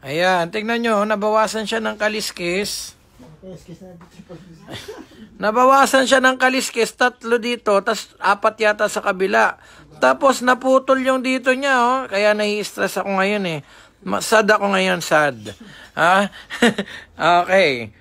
Ayan, tignan nyo, nabawasan siya ng kaliskis. Nabawasan siya ng kaliskis, tatlo dito, tas apat yata sa kabila. Tapos naputol yung dito niya, oh. Kaya nai-stress ako ngayon eh. Sad ako ngayon, sad. Ha? okay.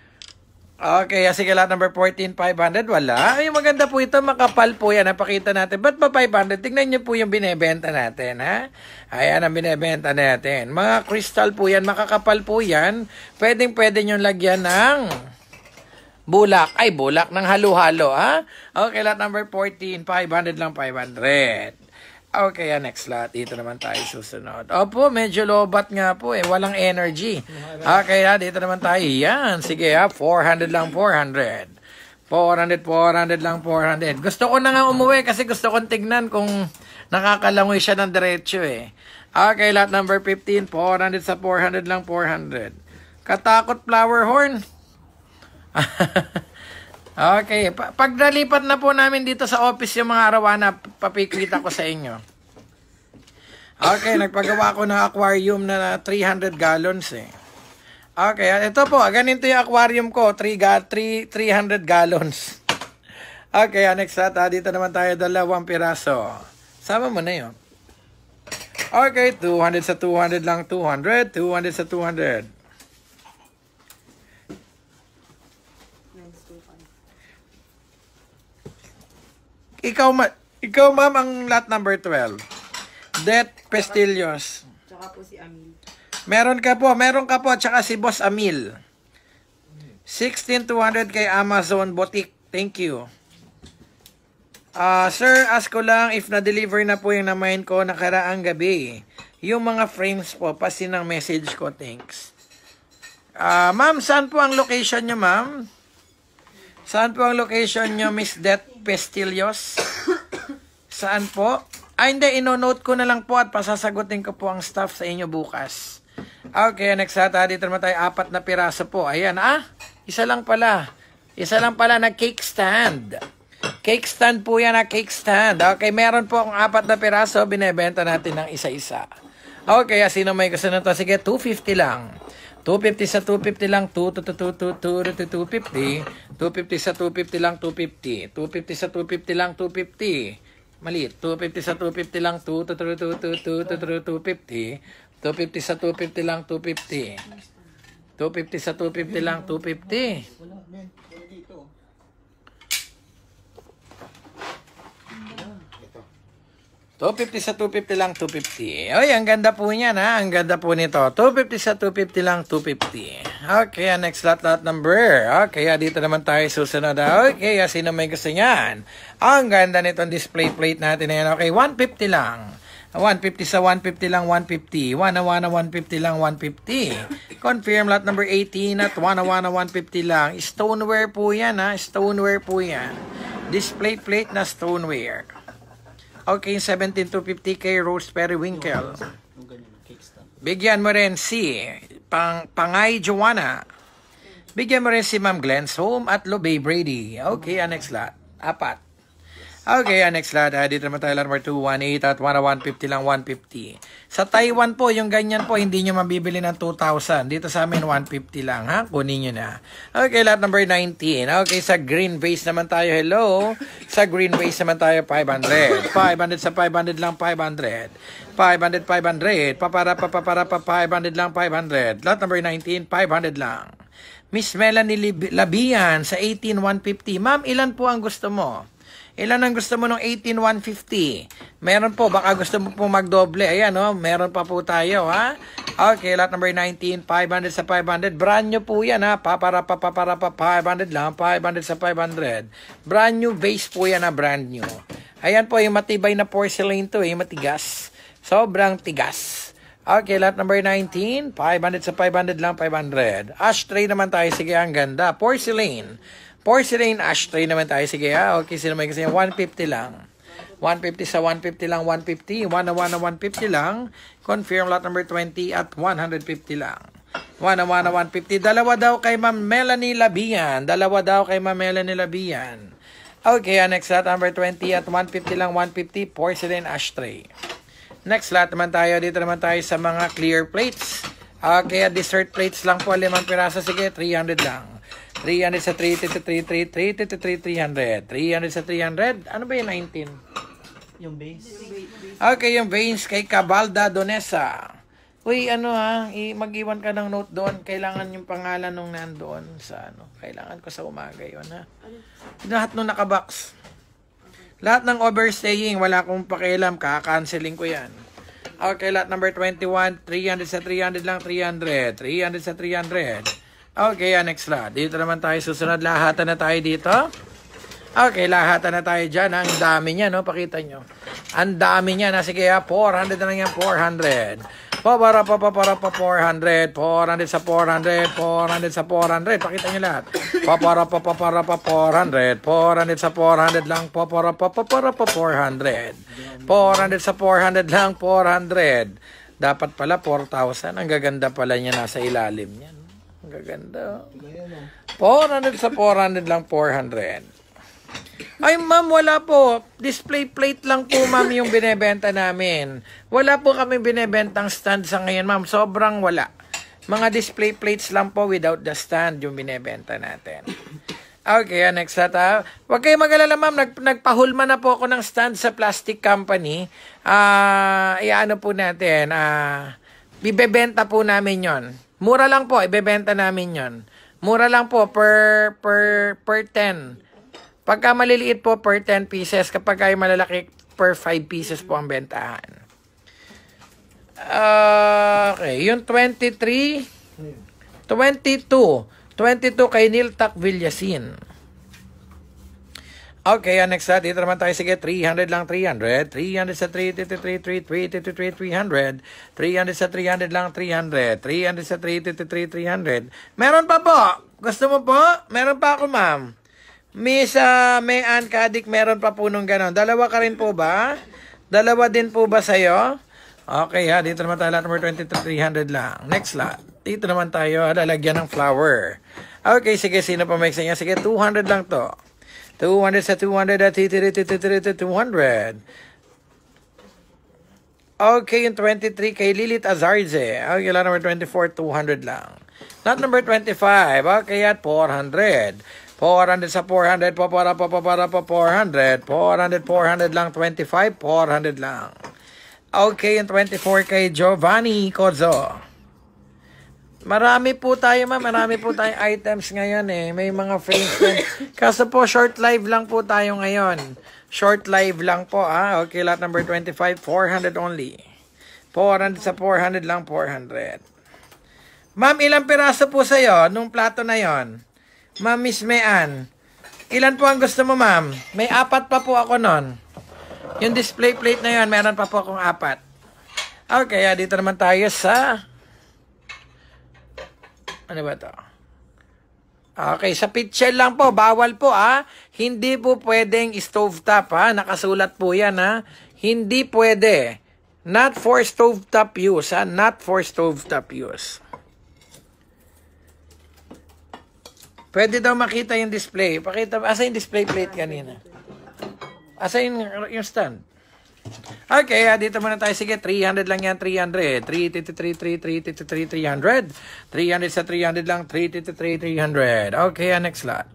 Okay, sige lahat number 14, 500, wala. Ay, maganda po ito, makapal po yan. Napakita natin. Ba't ba 500? Tingnan niyo po yung binebenta natin, ha? Ayan ang binebenta natin. Mga crystal po yan, makakapal po yan. Pwedeng pwede nyo lagyan ng bulak. Ay, bulak ng halo-halo, ha? Okay, lot number 14, 500 lang, 500. Okay, yan, next lot. Dito naman tayo susunod. Opo, medyo lobat nga po eh. Walang energy. Okay, ha, dito naman tayo. Yan, sige ha, 400 lang, 400. 400, 400 lang, 400. Gusto ko na nga umuwi kasi gusto kong tignan kung nakakalangoy siya ng diretso eh. Okay, lot number 15, 400 sa 400 lang, 400. Katakot flower horn. okay, pa- pag na po namin dito sa office yung mga arawana, papikita ko sa inyo. Okay, nagpagawa ko ng aquarium na 300 gallons eh. Okay, at ito po, ganito yung aquarium ko, 3 ga 3 300 gallons. Okay, ah, next at dito naman tayo dalawang piraso. Sama mo na 'yon. Okay, 200 sa 200 lang 200, 200 sa 200. Ikaw, ma- ikaw ma'am ang lot number 12. Det Pestillos. Tsaka po si Amil. Meron ka po, meron ka po, tsaka si Boss Amil. 16,200 kay Amazon Boutique. Thank you. Ah, sir, ask ko lang if na-deliver na po yung namain ko nakaraang gabi. Yung mga frames po, pasi ng message ko, thanks. Ah, ma'am, saan po ang location nyo, ma'am? Saan po ang location nyo, Miss Det Pestillos? Saan po? Ah, hindi, ino-note ko na lang po at pasasagutin ko po ang staff sa inyo bukas. Okay, next ata dito naman tayo, apat na piraso po. Ayan, ah, isa lang pala. Isa lang pala na cake stand. Cake stand po yan na cake stand. Okay, meron po akong apat na piraso, binebenta natin ng isa-isa. Okay, ah, sino may gusto na to? Sige, 250 lang. 250 sa 250 lang, 2 to 2 to 2 to 250. 250 sa 250 lang, 250. 250 sa 250 lang, 250. Mali, 250 sa 250 lang, 2 to 2 to 2 to 2 to 250. 250 sa 250 lang, 250. 250 sa 250 lang, 250. Wala, men. Wala dito. Ito. 250 sa 250 lang, 250. Oy, ang ganda po niyan ha. Ang ganda po nito. 250 sa 250 lang, 250. Okay, ah, next lot, lot number. Okay, ah, dito naman tayo susunod. ah. Okay, sino may gusto niyan? Ang ganda nitong display plate natin na yan. Okay, 150 lang. 150 sa 150 lang, 150. 1 na 1 na 150 lang, 150. Confirm lot number 18 at 1 na 1 na 150 lang. Stoneware po yan ha. Stoneware po yan. Display plate na stoneware. Okay, 17,250 kay Rose Periwinkle. Bigyan mo rin si Pang Pangay Joanna. Bigyan mo rin si Ma'am Glenn's Home at Lobay Brady. Okay, ah, next lot. Apat. Okay, ah, next lot. Ah, dito naman tayo lot number 218 at 150 lang 150. Sa Taiwan po, yung ganyan po, hindi nyo mabibili ng 2,000. Dito sa amin, 150 lang, ha? Kunin nyo na. Okay, lot number 19. Okay, sa green base naman tayo. Hello. Sa green base naman tayo, 500. 500 sa 500 lang, 500. 500, 500. Papara, papapara, pa 500 lang, 500. Lot number 19, 500 lang. Miss Melanie Labian sa 18150. Ma'am, ilan po ang gusto mo? Ilan ang gusto mo ng 18150? Meron po, baka gusto mo po magdoble. Ayan, oh, meron pa po tayo, ha? Okay, lot number 19, 500 sa 500. Brand new po yan, ha? Papara, papara, pa, 500 lang, 500 sa 500. Brand new base po yan, ha? Brand new. Ayan po, yung matibay na porcelain to, eh, matigas. Sobrang tigas. Okay, lot number 19, 500 sa 500 lang, 500. Ashtray naman tayo, sige, ang ganda. Porcelain. Porcelain ashtray naman tayo, sige, ha? Okay, sino may kasi 150 lang. 150 sa 150 lang, 150. 1 na 1 na 150 lang. Confirm lot number 20 at 150 lang. 1 na 1 na 150. Dalawa daw kay Ma'am Melanie Labian. Dalawa daw kay Ma'am Melanie Labian. Okay, next lot number 20 at 150 lang, 150. Porcelain ashtray. Next lot naman tayo. Dito naman tayo sa mga clear plates. Okay, dessert plates lang po. Limang piraso. Sige, 300 lang. 300 sa 333, 333, 300. 300 sa 300. Ano ba yung 19? Yung base. Okay, yung veins kay Cabalda Donesa. Uy, ano ha, mag-iwan ka ng note doon. Kailangan yung pangalan nung nandoon sa ano. Kailangan ko sa umaga yun ha. Lahat nung nakabox. Lahat ng overstaying, wala akong pakialam. Kaka-canceling ko yan. Okay, lot number 21. 300 sa 300 lang, 300. 300 sa 300. Okay, next lot. Dito naman tayo susunod. Lahatan na tayo dito. Okay, lahatan na tayo dyan. Ang dami niya, no? Pakita nyo. Ang dami niya. Na, sige, ah, 400 na lang yan, 400. Papara, papara, pa, 400. 400 sa 400. 400 sa 400. Pakita nyo lahat. Papara, papara, pa, 400. 400 sa 400 lang. Papara, papara, pa, 400. 400 sa 400 lang, 400. Dapat pala 4,000. Ang gaganda pala niya nasa ilalim niya. Ang gaganda. oh. 400 sa 400 lang, 400. Ay ma'am, wala po. Display plate lang po ma'am yung binebenta namin. Wala po kami binebentang stand sa ngayon ma'am. Sobrang wala. Mga display plates lang po without the stand yung binebenta natin. Okay, ah, next at ah. Huwag kayo mag-alala ma'am, Nag, nagpahulma na po ako ng stand sa plastic company. Ah, iano po natin, ah, bibebenta po namin yon. Mura lang po, ibebenta namin yon. Mura lang po per per per 10. Pagka maliliit po per 10 pieces, kapag kayo malalaki per 5 pieces po ang bentahan. Ah, okay, yung 23 22 22 kay Neil Tak Villasin. Okay, next na. Dito naman tayo. Sige, 300 lang, 300. 300 sa 333, 333, 300. 300 sa 300 lang, 300. 300 sa 333, 300. Meron pa po. Gusto mo po? Meron pa ako, ma'am. Miss uh, Mayan Kadik, meron pa po nung ganon. Dalawa ka rin po ba? Dalawa din po ba sa'yo? Okay ha, dito naman tayo lot number 23, 300 lang. Next lot. Dito naman tayo, lalagyan ng flower. Okay, sige, sino pa may niya? Sige, 200 lang to. 200 sa 200 at 200. Okay, yung 23 kay Lilith Azarze. Okay, lot number 24, 200 lang. Lot number 25, okay, at 400. 400 sa 400, papara, papara, pa 400. 400, 400 lang, 25, 400 lang. Okay, yung 24 kay Giovanni Cozo. Marami po tayo, ma'am. Marami po tayong items ngayon eh. May mga frames din. Kaso po, short live lang po tayo ngayon. Short live lang po, ah. Okay, lot number 25, 400 only. 400 sa 400 lang, 400. Ma'am, ilang piraso po sa'yo nung plato na yon? Ma'am Miss Mayan. Ilan po ang gusto mo, ma'am? May apat pa po ako nun. Yung display plate na yon, meron pa po akong apat. Okay, ah, dito naman tayo sa... Ano ba to? Okay, sa pitchel lang po, bawal po ah. Hindi po pwedeng stovetop ha. Nakasulat po yan ha. Hindi pwede. Not for stovetop use ha. Not for stovetop use. Pwede daw makita yung display. Pakita, asa yung display plate kanina? Asa yung, yung stand? Okay, ah, dito muna tayo. Sige, 300 lang yan, 300. 333, 333, 300. 300 sa 300 lang, 333, 300. Okay, ah, next lot.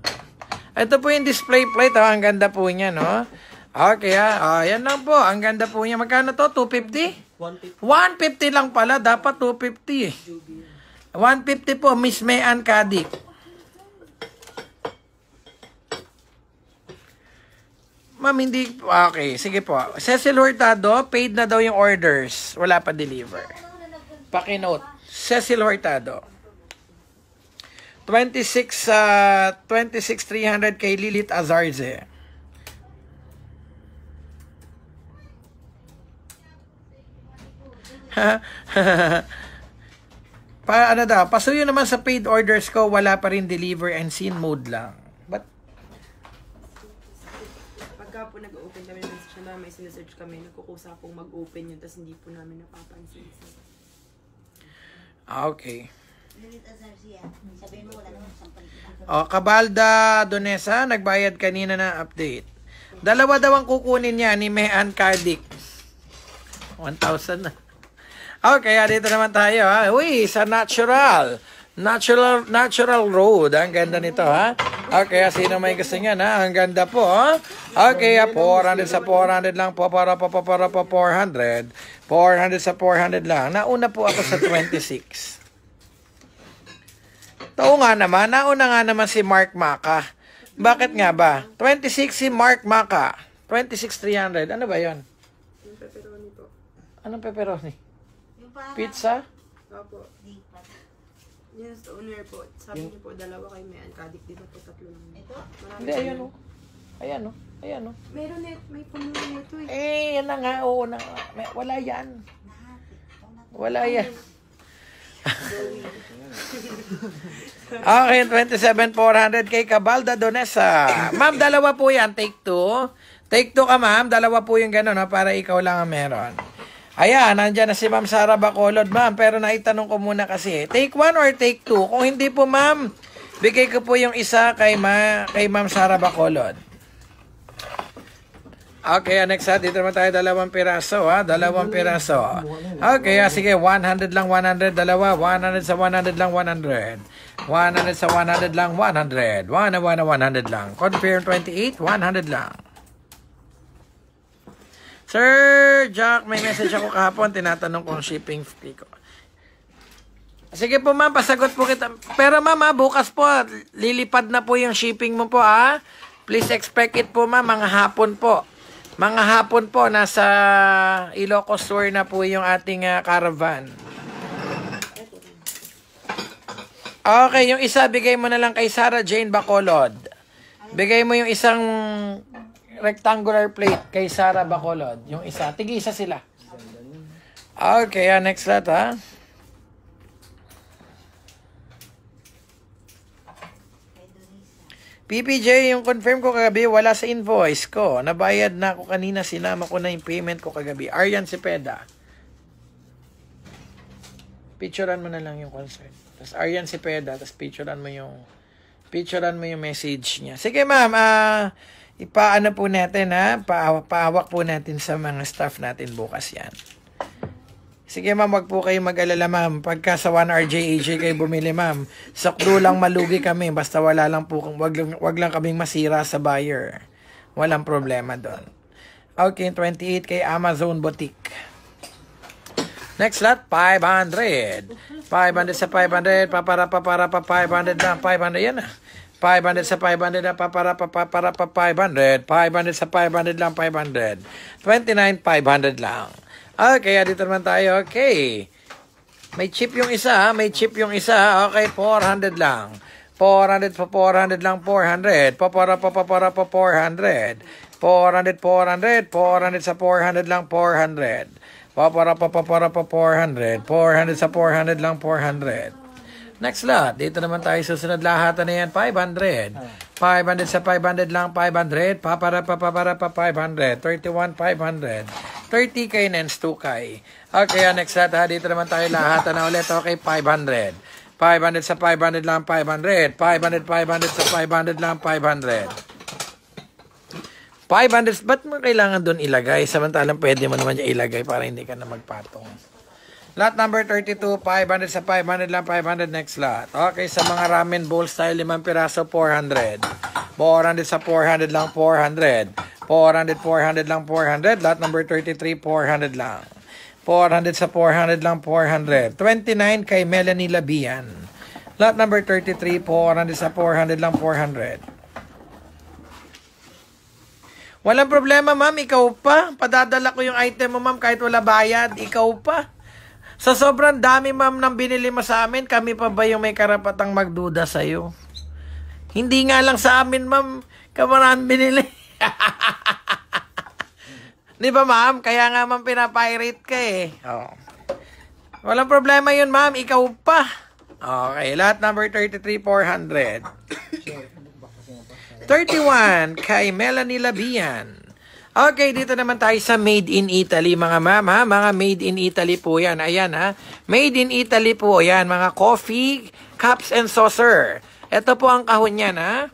Ito po yung display plate. Oh. Ang ganda po niya, no? Okay, ah. Oh, yan lang po. Ang ganda po niya. Magkano to? 250? 150. 150 lang pala. Dapat 250 eh. 150 po, Miss Mayan Kadik. Ma'am, hindi, okay, sige po. Cecil Hurtado, paid na daw yung orders. Wala pa deliver. Pakinote. Cecil Hurtado. 26, uh, 26,300 kay Lilith Azarze. pa ano daw, pasuyo naman sa paid orders ko, wala pa rin deliver and seen mode lang. But Pagka po nag-open kami ng message na may sinesearch kami, nagkukusa pong mag-open yun, tapos hindi po namin napapansin. ah, okay. O, Kabalda Donesa, nagbayad kanina na update. Dalawa daw ang kukunin niya ni Mehan Kardik. 1,000 na. Okay, ah, dito naman tayo ha. Uy, sa natural. Natural natural road. Ang ganda nito ha. Okay, ah, sino may gusto niyan ha? Ang ganda po ha. Okay, ah, 400 sa 400 lang po para pa para pa 400. 400 sa 400 lang. Nauna po ako sa 26. Oo nga naman, nauna nga naman si Mark Maka. Bakit nga ba? 26 si Mark Maka. 26,300. Ano ba yon? Yung pepperoni po. Anong pepperoni? Pizza? Opo. Yes, the owner po. Sabi niyo po, dalawa kayo may kadik dito po, tatlo lang. Ito? Hindi, ayan o. Ayan o. Ayan o. Meron net, may puno nito eh. Eh, yan na nga. Oo na. nga. May, wala yan. Wala yan. okay, 27,400 kay Cabalda Donesa. Ma'am, dalawa po yan. Take two. Take two ka, ma'am. Dalawa po yung gano'n, ha, para ikaw lang ang meron. Ayan, nandyan na si Ma'am Sara Bacolod, ma'am. Pero naitanong ko muna kasi, take one or take two? Kung hindi po, ma'am, bigay ko po yung isa kay, ma kay Ma'am Sara Bacolod. Okay, next ha. Dito naman tayo dalawang piraso ha. Dalawang piraso. Okay, ah, sige. 100 lang 100. Dalawa. 100 sa 100 lang 100. 100 sa 100 lang 100. 1 na 1 na 100 lang. Confirm 28. 100 lang. Sir Jack, may message ako kahapon. Tinatanong kung shipping fee ko. Sige po ma'am, pasagot po kita. Pero ma'am, ah, bukas po, lilipad na po yung shipping mo po ah. Please expect it po ma'am, mga hapon po. Mga hapon po, nasa Ilocos Store na po yung ating ah, caravan. Okay, yung isa, bigay mo na lang kay Sarah Jane Bacolod. Bigay mo yung isang rectangular plate kay Sarah Bacolod. Yung isa. Tig-isa sila. Okay, ah, next lot ha. PPJ, yung confirm ko kagabi, wala sa invoice ko. Nabayad na ako kanina, sinama ko na yung payment ko kagabi. Aryan Cepeda. Picturean mo na lang yung concern. Tapos Aryan Cepeda, tapos picturean mo yung picturean mo yung message niya. Sige ma'am, ah ipaano po natin ha, pa paawak po natin sa mga staff natin bukas yan. Sige ma'am, wag po kayo mag-alala ma'am. Pagka sa 1RJAJ kayo bumili ma'am, sakdo lang malugi kami. Basta wala lang po, wag wag lang kaming masira sa buyer. Walang problema doon. Okay, 28 kay Amazon Boutique. Next lot, 500. 500 sa 500, papara papara pa 500 na, 500 yan na. 500 sa 500 na, papara pa papara pa 500. 500 sa 500 lang, 500. 29, 500 lang. Okay, dito naman tayo. Okay. May chip yung isa? May chip yung isa. Okay, 400 lang. 400 pa 400 lang, 400. Papara pa papara pa 400. 400, 400. 400 sa 400 lang, 400. Papara pa papara pa 400. 400 sa 400 lang, 400. Next lot. Dito naman tayo susunod lahat na yan, 500. 500 sa 500 lang, 500. Papara pa papara pa 500. 31, 500. 30 kay Nens 2 kay. Okay, ah, next lot ha. Dito naman tayo lahat na ulit. Okay, 500. 500 sa 500 lang, 500. 500, 500 sa 500 lang, 500. 500, ba't mo kailangan doon ilagay? Samantalang pwede mo naman yung ilagay para hindi ka na magpatong. Lot number 32, 500 sa 500 lang, 500 next lot. Okay, sa mga ramen bowl style, 5 piraso, 400. 400 sa 400 lang, 400. 400, 400 lang, 400. Lot number 33, 400 lang. 400 sa 400 lang, 400. 29 kay Melanie Labian. Lot number 33, 400 sa 400 lang, 400. Walang problema, ma'am. Ikaw pa. Padadala ko yung item mo, ma'am, kahit wala bayad. Ikaw pa. Sa sobrang dami, ma'am, ng binili mo sa amin, kami pa ba yung may karapatang magduda sa'yo? Hindi nga lang sa amin, ma'am, kamarami binili. Di ba, ma'am? Kaya nga, ma'am, pinapirate ka eh. Oo. Walang problema yun, ma'am. Ikaw pa. Okay, lot number 33,400. 31 kay Melanie Labian. Okay, dito naman tayo sa Made in Italy mga ma'am. Mga Made in Italy po yan. Ayan ha. Made in Italy po yan. Mga coffee, cups and saucer. Ito po ang kahon niyan ha.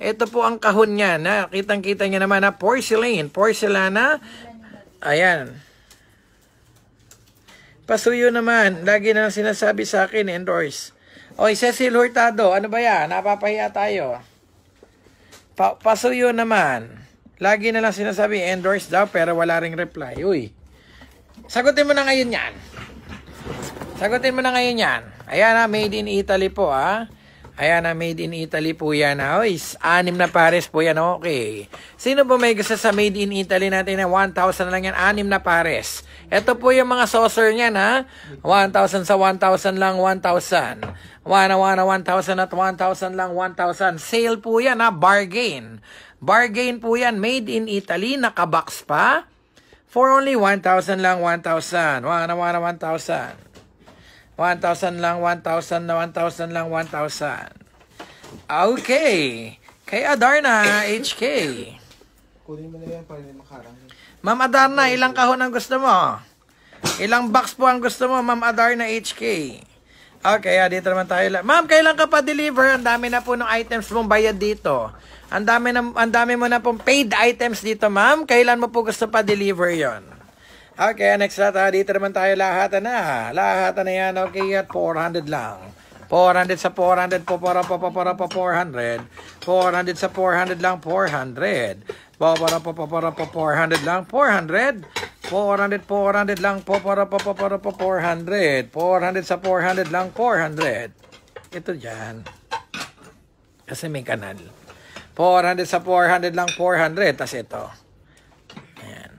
Ito po ang kahon niyan ha. Kitang-kita niyo naman na porcelain. Porcelana. Ayan. Pasuyo naman. Lagi na sinasabi sa akin, endorse. Oy, Cecil Hurtado, ano ba yan? Napapahiya tayo. Pa pasuyo naman. Lagi na lang sinasabi, endorse daw, pero wala ring reply. Uy. Sagutin mo na ngayon yan. Sagutin mo na ngayon yan. Ayan na, made in Italy po, ah. Ayan na, made in Italy po yan. ah. Uy, anim na pares po yan. Okay. Sino ba may gusto sa made in Italy natin na 1,000 na lang yan? Anim na pares. Ito po yung mga saucer niyan, ha? 1,000 sa 1,000 lang, 1,000. 1 na 1 na 1,000 at 1,000 lang, 1,000. Sale po yan, ha? Bargain. Bargain po yan. Made in Italy. Nakabox pa. For only 1,000 lang, 1,000. 1 na 1 na 1,000. 1,000 lang, 1,000 na 1,000 lang, 1,000. Okay. Kay Adarna, HK. Kunin mo na yan para hindi makarang. Ma'am Adarna, ilang kahon ang gusto mo? Ilang box po ang gusto mo, Ma'am Adarna, HK? Okay, ah, dito naman tayo. Ma'am, kailan ka pa deliver? Ang dami na po ng items mong bayad dito. Ang dami, na, ang dami mo na pong paid items dito, ma'am. Kailan mo po gusto pa deliver yon? Okay, next na. Dito naman tayo lahatan na. Lahatan na yan. Okay, at 400 lang. 400 sa 400 po para po para po 400. 400 sa 400 lang 400. Po para po para po 400 lang 400. 400 400 lang po para po para po 400. 400 sa 400 lang 400. Ito diyan. Kasi may kanal. 400 sa 400 lang 400 tas ito. Ayan.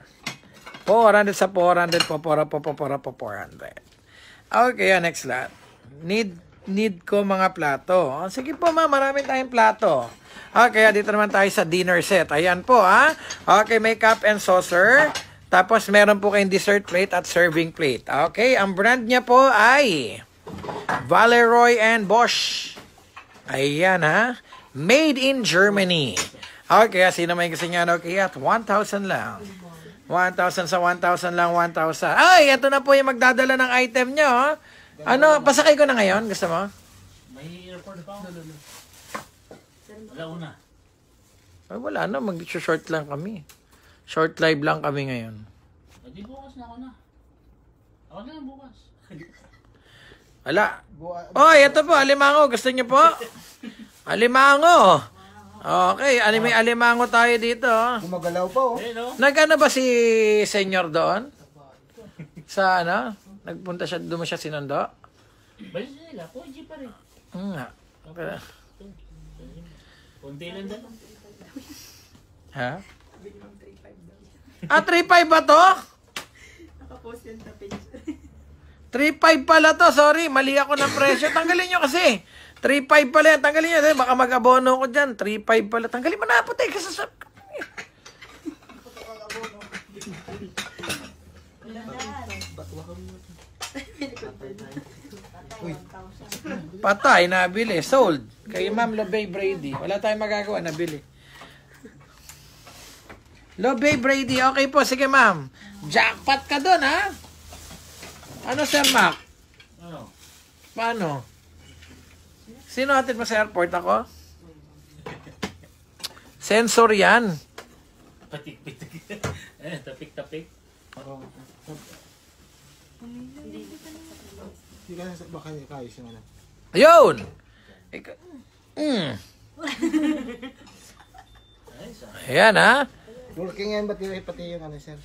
400 sa 400 po para po para po 400. Okay, ah, next lot. Need need ko mga plato. Oh, sige po ma, marami tayong plato. Okay, ah, dito naman tayo sa dinner set. Ayan po ah. Okay, may cup and saucer. Tapos meron po kayong dessert plate at serving plate. Okay, ang brand niya po ay Valeroy and Bosch. Ayan ha. Made in Germany. Okay, sino may gusto niya? Okay, at 1,000 lang. 1,000 sa 1,000 lang, 1,000. Ay, ito na po yung magdadala ng item nyo. oh. Ano, pasakay ko na ngayon? Gusto mo? May airport pa ako. Wala una. Ay, wala na. Mag-short lang kami. Short live lang kami ngayon. Hindi bukas na ako na. Ako na bukas. Wala. Oh, ito po, alimango. Gusto niyo po? Alimango. Okay, ali may alimango tayo dito. oh. Gumagalaw pa oh. Eh, no? Nagano ba si senyor doon? Sa ano? Nagpunta siya, doon siya sinundo? Balik na nila. Kuji pa rin. Hmm, nga. Okay. Kunti lang dala. Ha? Ah, 3.5 ba to? Nakapost yan sa page. 3.5 pala to. Sorry, mali ako ng presyo. Tanggalin nyo kasi. 3.5 pala yan. Tanggalin nyo. Baka mag-abono ko dyan. 3.5 pala. Tanggalin mo na. Puti. Kasi sa... Patay, nabili. Sold. Kay Ma'am Lobay Brady. Wala tayong magagawa, nabili. Lobay Brady, okay po. Sige, ma'am. Jackpot ka doon, ha? Ano, Sir Mac? Ano? Paano? Sino hatid mo sa airport ako? Sensor yan. Patik-pitik. eh, tapik-tapik. Hindi ka nasa baka niya kaayos yung ano. Ayun! Ika- Mm. Ayan, ha? Working yan, ba't yung pati yung ano, sir?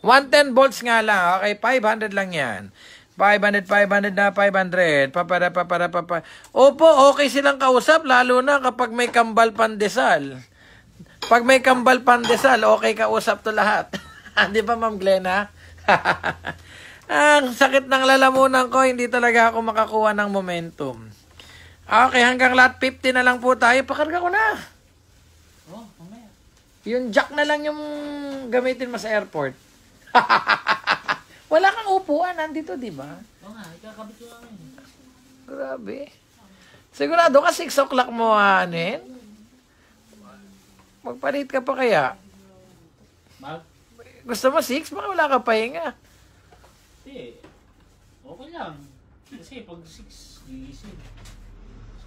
110 volts nga lang. Okay, 500 lang yan. 500, 500 na 500. Papara, papara, papara. Opo, okay silang kausap, lalo na kapag may kambal pandesal. Pag may kambal pandesal, okay kausap to lahat. Di ba, Ma'am Glenna? Ang sakit ng lalamunan ko, hindi talaga ako makakuha ng momentum. Okay, hanggang lot 50 na lang po tayo. Pakarga ko na. Oh, mamaya. Yung jack na lang yung gamitin mo sa airport. Wala kang upuan, nandito, di ba? Oo nga, ikakabit ko lang yun. Grabe. Sigurado ka 6 o'clock mo anin? Magpalit ka pa kaya? Mag, Gusto mo 6? Baka wala ka pahinga. hindi. Okay lang. Kasi pag 6, gigising.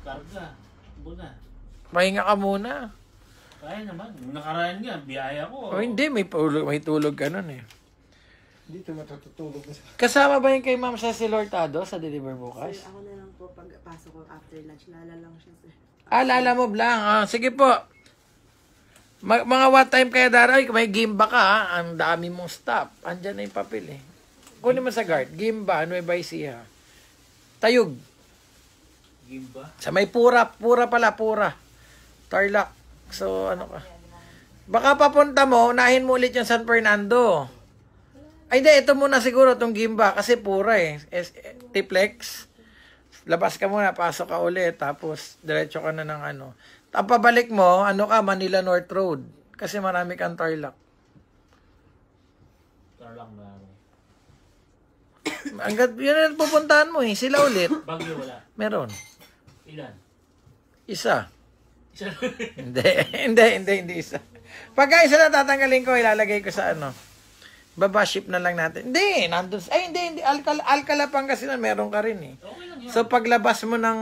Karga. Buna. Pahinga ka muna. Kaya naman. Nakaraan nga, biyaya ko. O hindi, may, tulog, may tulog ka nun eh. Dito matutulog na sa... Kasama ba yung kay Ma'am Cecil Hurtado sa deliver bukas? Ako na lang po pag pasok ko after lunch, lala lang siya sir. Ah, lala mo blang. Ah, sige po. Ma- mga what time kaya daray? May gimba ka ha? Ang dami mong stop. Andyan na yung papel eh. Kunin mo sa guard. Gimba, Nueva Ecija. Tayog. Gimba. Sa may pura, pura pala, pura. Tarlac. So, ano ka? Baka papunta mo, unahin mo ulit yung San Fernando. Ay, hindi, ito muna siguro, itong Gimba, kasi pura eh. S- Tiplex. Labas ka muna, pasok ka ulit, tapos diretso ka na ng ano. Ang pabalik mo, ano ka, Manila North Road. Kasi marami kang Tarlac. Tarlac na ako. Hanggat, yun ang pupuntahan mo eh, sila ulit. Bagyo wala. Meron. Ilan? Isa. Isa. Hindi, hindi, hindi, hindi isa. Pagka isa na tatanggalin ko, ilalagay ko sa ano. Baba ship na lang natin. Hindi, nandun. Ay, hindi, hindi. Alcala, Alcala Pangasinan, meron ka rin eh. okay lang yun. So, paglabas mo ng,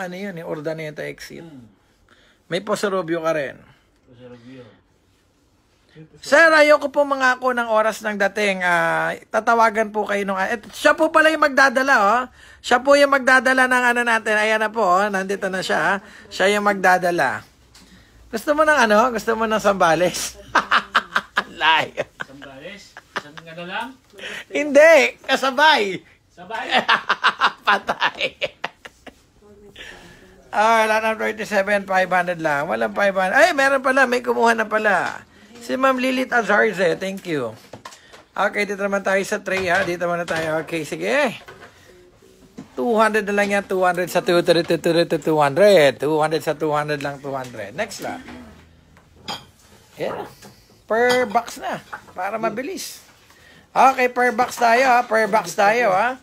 ano yun eh, Ordaneta exit. Hmm. May Posorobio ka rin. Review. Sir, ayoko po mga ako ng oras ng dating. Ah, tatawagan po kayo nung... Et, siya po pala yung magdadala, oh. Siya po yung magdadala ng ano natin. Ayan na po, oh. Nandito na siya. ah. Siya yung magdadala. Gusto mo ng ano? Gusto mo ng sambales? Lie. Sambales. Isang ano lang? Hindi, kasabay. Sabay. Patay. Ah, wala na 37, 500 lang. Walang 500. Ay, meron pala. May kumuha na pala. Si Ma'am Lilith Azarze. Thank you. Okay, dito naman tayo sa tray ha. Dito muna tayo. Okay, sige. 200 na lang yan. 200 sa 200. 200 sa 200 lang. 200. Next lang. Yeah. Per box na. Para mabilis. Okay, per box tayo ha. Per box tayo ha.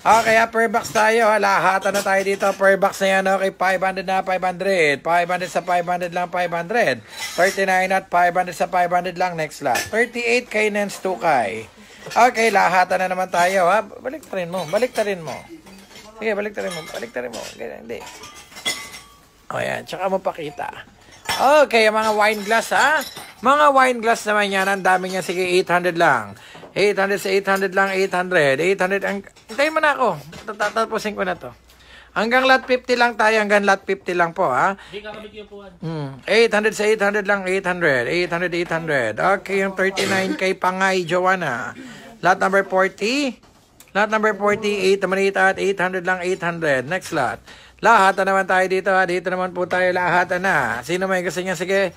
Okay, per box tayo. ha. Na tayo dito. Per box na yan. Okay, 500 na 500. 500 sa 500 lang 500. 39 at 500 sa 500 lang. Next lot. 38 kay Nens 2 kay. Okay, lahatan na naman tayo. Ha? Balik rin mo. Balik rin mo. Sige, balik rin mo. Balik rin mo. Ganyan, hindi. O yan, tsaka mo pakita. Okay, mga wine glass ha. Mga wine glass naman yan. Ang dami niya. Sige, 800 lang. 800 sa 800 lang, 800. 800 ang... Hintayin mo na ako. Tatapusin ko na to. Hanggang lot 50 lang tayo. Hanggang lot 50 lang po ha. Hindi kakabit yung upuan. Hmm. 800 sa 800 lang, 800. 800, 800. Okay, yung 39 kay Pangay, Joanna. Lot number 40. Lot number 48, naman 8 at 800 lang, 800. Next lot. Lahatan naman tayo dito ha. Dito naman po tayo lahatan na. Sino may gusto niya? Sige.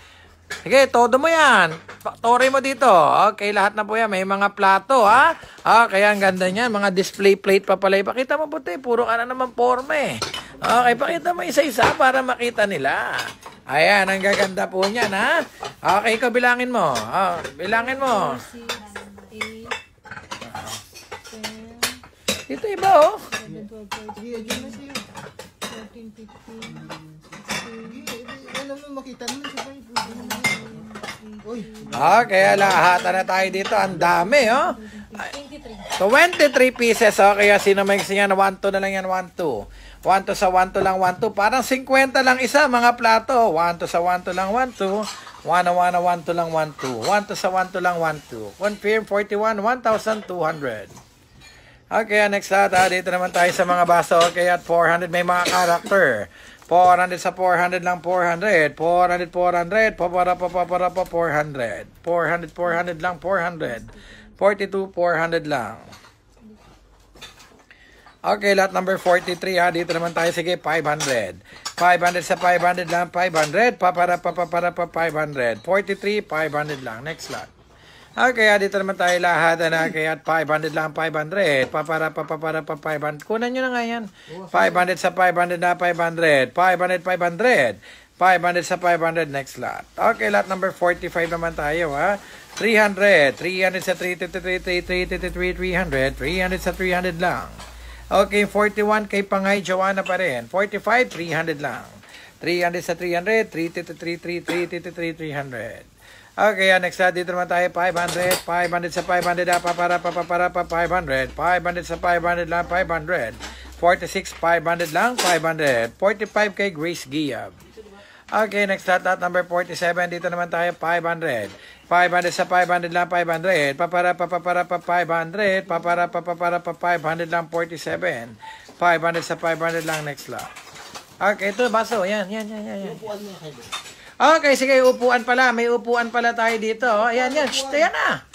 Sige, todo mo yan. Factory mo dito. Okay, lahat na po yan. May mga plato, ha? Okay, ang ganda niyan. Mga display plate pa pala. Ipakita mo puti. Puro ka na naman forma eh. Okay, pakita mo isa-isa para makita nila. Ayan, ang gaganda po niyan, ha? Okay, ikaw bilangin mo. Oh, bilangin mo. Dito iba, oh. Sige, adyan na siya. Sige, ano mo kaya lahatan na tayo dito. Ang dami, oh. 23 pieces, oh. Kaya sino may gusto niyan, 1-2 na lang yan, 1-2. 1-2 sa 1-2 lang, 1-2. Parang 50 lang isa, mga plato. 1-2 sa 1-2 lang, 1-2. 1 1 1 2 lang 1 2 1 2 sa 1 2 lang 1 2 confirm 41 1200 Okay, next lahat ha. Dito naman tayo sa mga baso. Okay, at 400 may mga character. 400 sa 400 lang 400. 400, 400. Papara, papara, pa 400. 400, 400 lang 400. 42, 400 lang. Okay, lot number 43 ha. Dito naman tayo. Sige, 500. 500 sa 500 lang. 500. Papara, papara, pa 500. 43, 500 lang. Next lot. Okay, ha. Dito naman tayo lahat. Ano, kaya 500 lang, 500. Papara, papara, pa 500. Kunan nyo na nga yan. 500 sa 500 na 500. 500, 500. 500 sa 500. Next lot. Okay, lot number 45 naman tayo ha. 300. 300 sa 333, 333, 300. 300 sa 300 lang. Okay, 41 kay Pangay Joanna pa rin. 45, 300 lang. 300 sa 300, 333, 333, 300. Okay, next na dito naman tayo, 500. 500 sa 500, ah, papara, papara, pa 500. 500 sa 500 lang, 500. 46, 500 lang, 500. 45 kay Grace Giab. Okay, next lot, lot number 47. Dito naman tayo, 500. 500 sa 500 lang, 500. Papara, papara, pa 500. Papara, papara, pa 500 lang, 47. 500 sa 500 lang, next lot. Okay, ito, baso. Yan, yan, yan, yan. yan. Okay, sige, upuan pala. May upuan pala tayo dito. Ayan, yan. Shh, ayan na.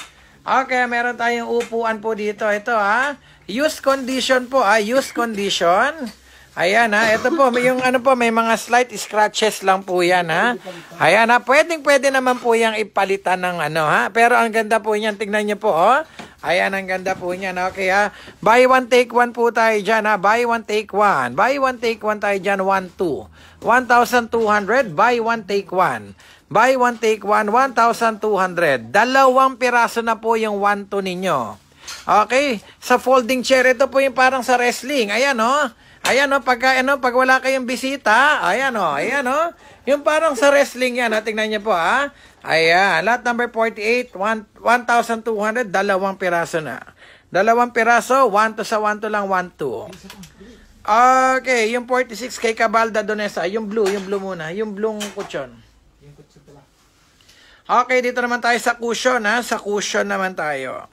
Okay, meron tayong upuan po dito. Ito, ha. Use condition po, ah. Use condition. Ayan, ha. Ito po, yung ano po, may mga slight scratches lang po yan, ha. Ayan, ha. Pwedeng, pwede naman po yung ipalitan ng ano, ha. Pero ang ganda po niyan. Tingnan niyo po, oh. Ayan, ang ganda po niyan. Okay, ha. Buy one, take one po tayo dyan, ha. Buy one, take one. Buy one, take one tayo dyan. One, two. 1,200. Buy one, take one. Buy one, take one. 1,200. Dalawang piraso na po yung 1, 2 ninyo. Okay? Sa folding chair, ito po yung parang sa wrestling. Ayan, oh. Ayan, oh. Pagka, ano, pag wala kayong bisita, ayan, oh. Ayan, oh. Yung parang sa wrestling yan, ha. Tingnan niyo po, ha. Ayan. Lot number 48, one- 1,200. Dalawang piraso na. Dalawang piraso, 1 to sa 1 to lang, 1 to. Okay, yung 46 kay Cabalda Donesa, yung blue, yung blue muna, yung blue kutsyon. Okay, dito naman tayo sa cushion, ha? Sa cushion naman tayo.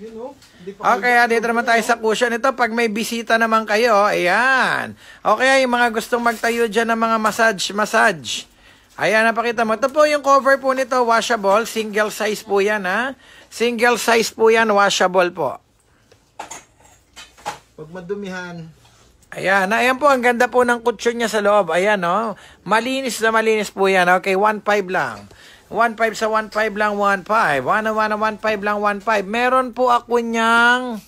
Yun oh. Okay, ah, dito naman tayo sa cushion. Ito, pag may bisita naman kayo, ayan. Okay, yung mga gustong magtayo dyan ng mga massage, massage. Ayan, napakita mo. Ito po yung cover po nito, washable. Single size po yan, ha? Single size po yan, washable po. Pag madumihan, Ayan, ayan po, ang ganda po ng kutsyon niya sa loob. Ayan, no? Malinis na malinis po yan. Okay, 1.5 lang. 1.5 sa 1.5 lang, 1.5. 1 1 1.5 lang, 1.5. Meron po ako niyang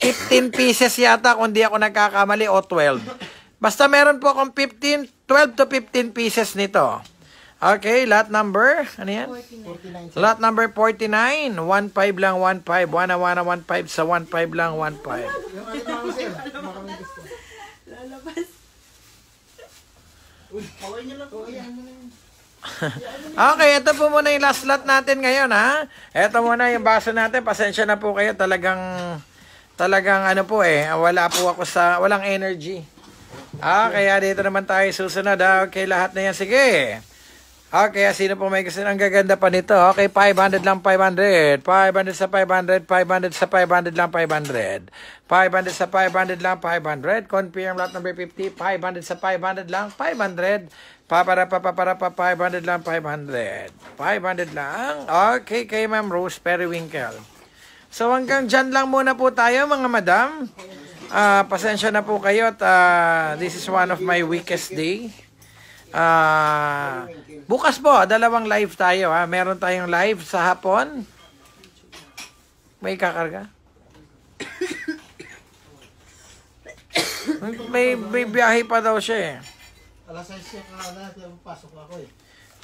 15 pieces yata kung di ako nagkakamali o 12. Basta meron po akong 15, 12 to 15 pieces nito. Okay, lot number, ano yan? 49 Lot number 49, 1.5 lang, 1.5. 1 1 1.5 sa 1.5 lang, 1.5. Yung ano. Lalabas. Uy, kaway niyo lang. Oh, ayan mo na yun. Okay, ito po muna yung last lot natin ngayon, ha? Ito muna yung baso natin. Pasensya na po kayo. Talagang, talagang ano po eh. Wala po ako sa, walang energy. Ah, kaya dito naman tayo susunod, ha? Okay, lahat na yan. Sige. Okay, sino po may gusto? Ang gaganda pa nito. Okay, 500 lang 500. 500 sa 500. 500 sa 500 lang 500. 500 sa 500 lang 500. Confirm lot number 50. 500 sa 500 lang 500. Papara pa para pa 500 lang 500. 500 lang. Okay, kay Ma'am Rose Periwinkle. So hanggang dyan lang muna po tayo mga madam. Ah, pasensya na po kayo at ah, this is one of my weakest day. Ah, bukas po, dalawang live tayo ha. Meron tayong live sa hapon. May kakarga? may, may biyahe pa daw siya eh. Alas 6 siya ka na, pasok ako eh.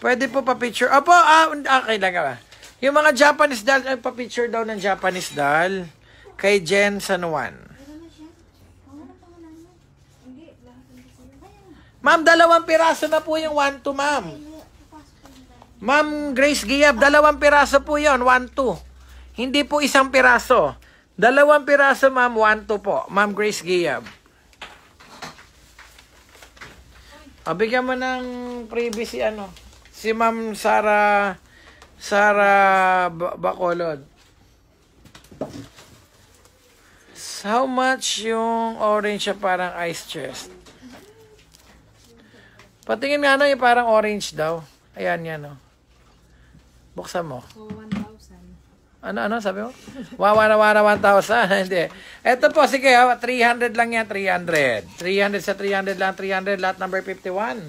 Pwede po pa-picture. Opo, ah, okay lang ka ba? Yung mga Japanese doll, ay, pa-picture daw ng Japanese doll kay Jen San Juan. Ma'am, dalawang piraso na po yung 1 to ma'am. Ma'am Grace Giab, dalawang piraso po yon 1 to. Hindi po isang piraso. Dalawang piraso ma'am, 1 to po. Ma'am Grace Giab. Ah, bigyan mo ng previous si ano. Si Ma'am Sara Sara Ba- Bacolod. How much yung orange siya parang ice chest? Patingin nga no, yung parang orange daw. Ayan yan, no. Buksan mo. 1,000. Ano, ano, sabi mo? Wawana-wana 1,000. Hindi. Ito po, sige, ah, 300 lang yan, 300. 300 sa 300 lang, 300, lot number 51.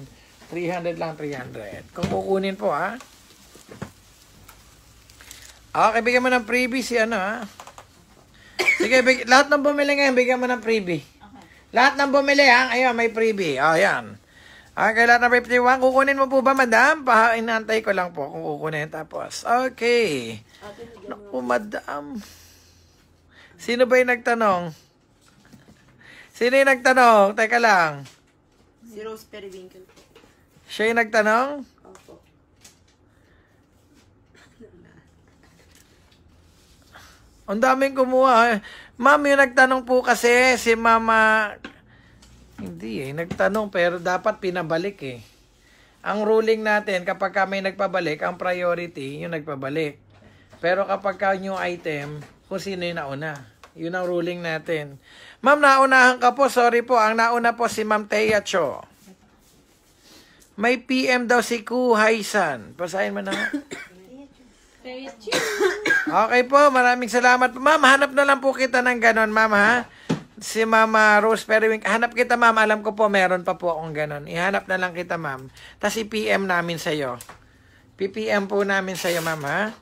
300 lang, 300. Kung kukunin po, ha? Okay, bigyan mo ng freebie si ano, ha? Sige, big, lahat ng bumili ngayon, bigyan mo ng freebie. Lahat ng bumili, ha? Ayun, may freebie. O, yan. Okay, lahat ng 51. Kukunin mo po ba, madam? Pa, inantay ko lang po kung kukunin. Tapos, okay. Naku, madam. Sino ba yung nagtanong? Sino yung nagtanong? Teka lang. Si Rose Periwinkle po. Siya yung nagtanong? Opo. Ang daming kumuha. eh. Ma'am, yung nagtanong po kasi si Mama... Hindi eh, nagtanong pero dapat pinabalik eh. Ang ruling natin, kapag ka may nagpabalik, ang priority, yung nagpabalik. Pero kapag ka new item, kung sino yung nauna. Yun ang ruling natin. Ma'am, naunahan ka po. Sorry po. Ang nauna po si Ma'am Thea Cho. May PM daw si Ku Haisan. Pasahin mo na. Okay po, maraming salamat. Ma'am, hanap na lang po kita ng ganon, ma'am, ha? Si Mama Rose Periwink. Hanap kita, ma'am. Alam ko po, meron pa po akong ganon. Ihanap na lang kita, ma'am. Tapos i-PM namin sa'yo. PPM po namin sa'yo, ma'am, ha?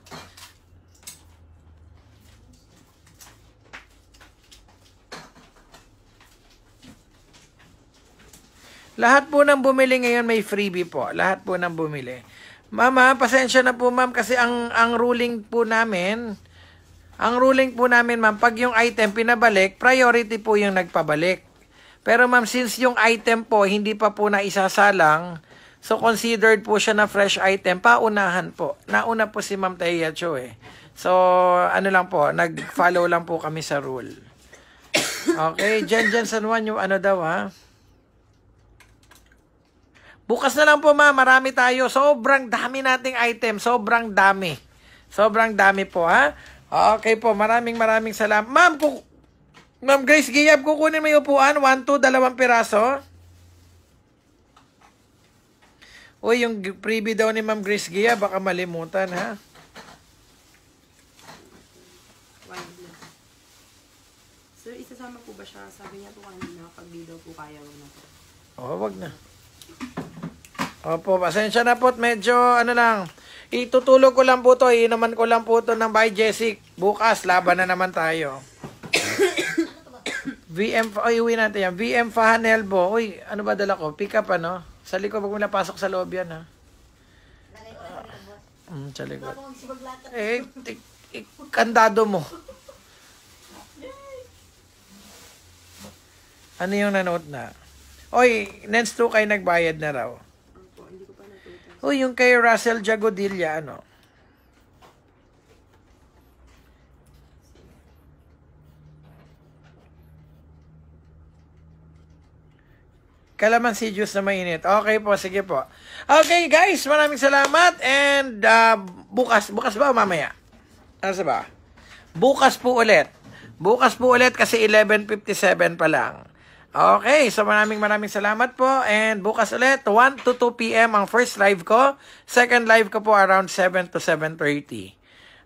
Lahat po ng bumili ngayon may freebie po. Lahat po ng bumili. Mama, pasensya na po ma'am kasi ang ang ruling po namin, ang ruling po namin ma'am, pag yung item pinabalik, priority po yung nagpabalik. Pero ma'am, since yung item po hindi pa po na isasalang, so considered po siya na fresh item, paunahan po. Nauna po si Ma'am Taya Cho eh. So, ano lang po, nag-follow lang po kami sa rule. Okay, Jen Jen San Juan yung ano daw ha. Bukas na lang po ma, marami tayo. Sobrang dami nating item. Sobrang dami. Sobrang dami po ha. Okay po, maraming maraming salamat. Ma'am, kuk- Ma'am Grace Giyab, kukunin mo yung upuan. One, two, dalawang piraso. Uy, yung freebie daw ni Ma'am Grace Giyab, baka malimutan ha. Sir, isasama po ba siya? Sabi niya po kanina, pag di daw po kaya, wag na po. Oh, wag na. Opo, pasensya na po. Medyo, ano lang, itutulog ko lang po to. Iinaman ko lang po to ng by Jessic. Bukas, laban na naman tayo. VM, ay, uwi natin yan. VM Fahan Elbow. Uy, ano ba dala ko? Pick up, ano? Sa likod, wag mo pasok sa loob yan, ha? Mm, sa likod. Eh, tik- ik- kandado mo. Ano yung nanood na? Oy, Nens 2 kayo nagbayad na raw. Opo, hindi ko pa Uy, yung kay Russell Jagodilla, ano? Kalamansi juice na mainit. Okay po, sige po. Okay, guys, maraming salamat. And uh, bukas, bukas ba o mamaya? Ano ba? Bukas po ulit. Bukas po ulit kasi 11.57 pa lang. Okay, so maraming maraming salamat po. And bukas ulit, 1 to 2 p.m. ang first live ko. Second live ko po around 7 to 7.30.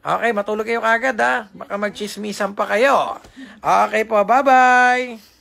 Okay, matulog kayo kagad ha. Baka magchismisan pa kayo. Okay po, bye-bye!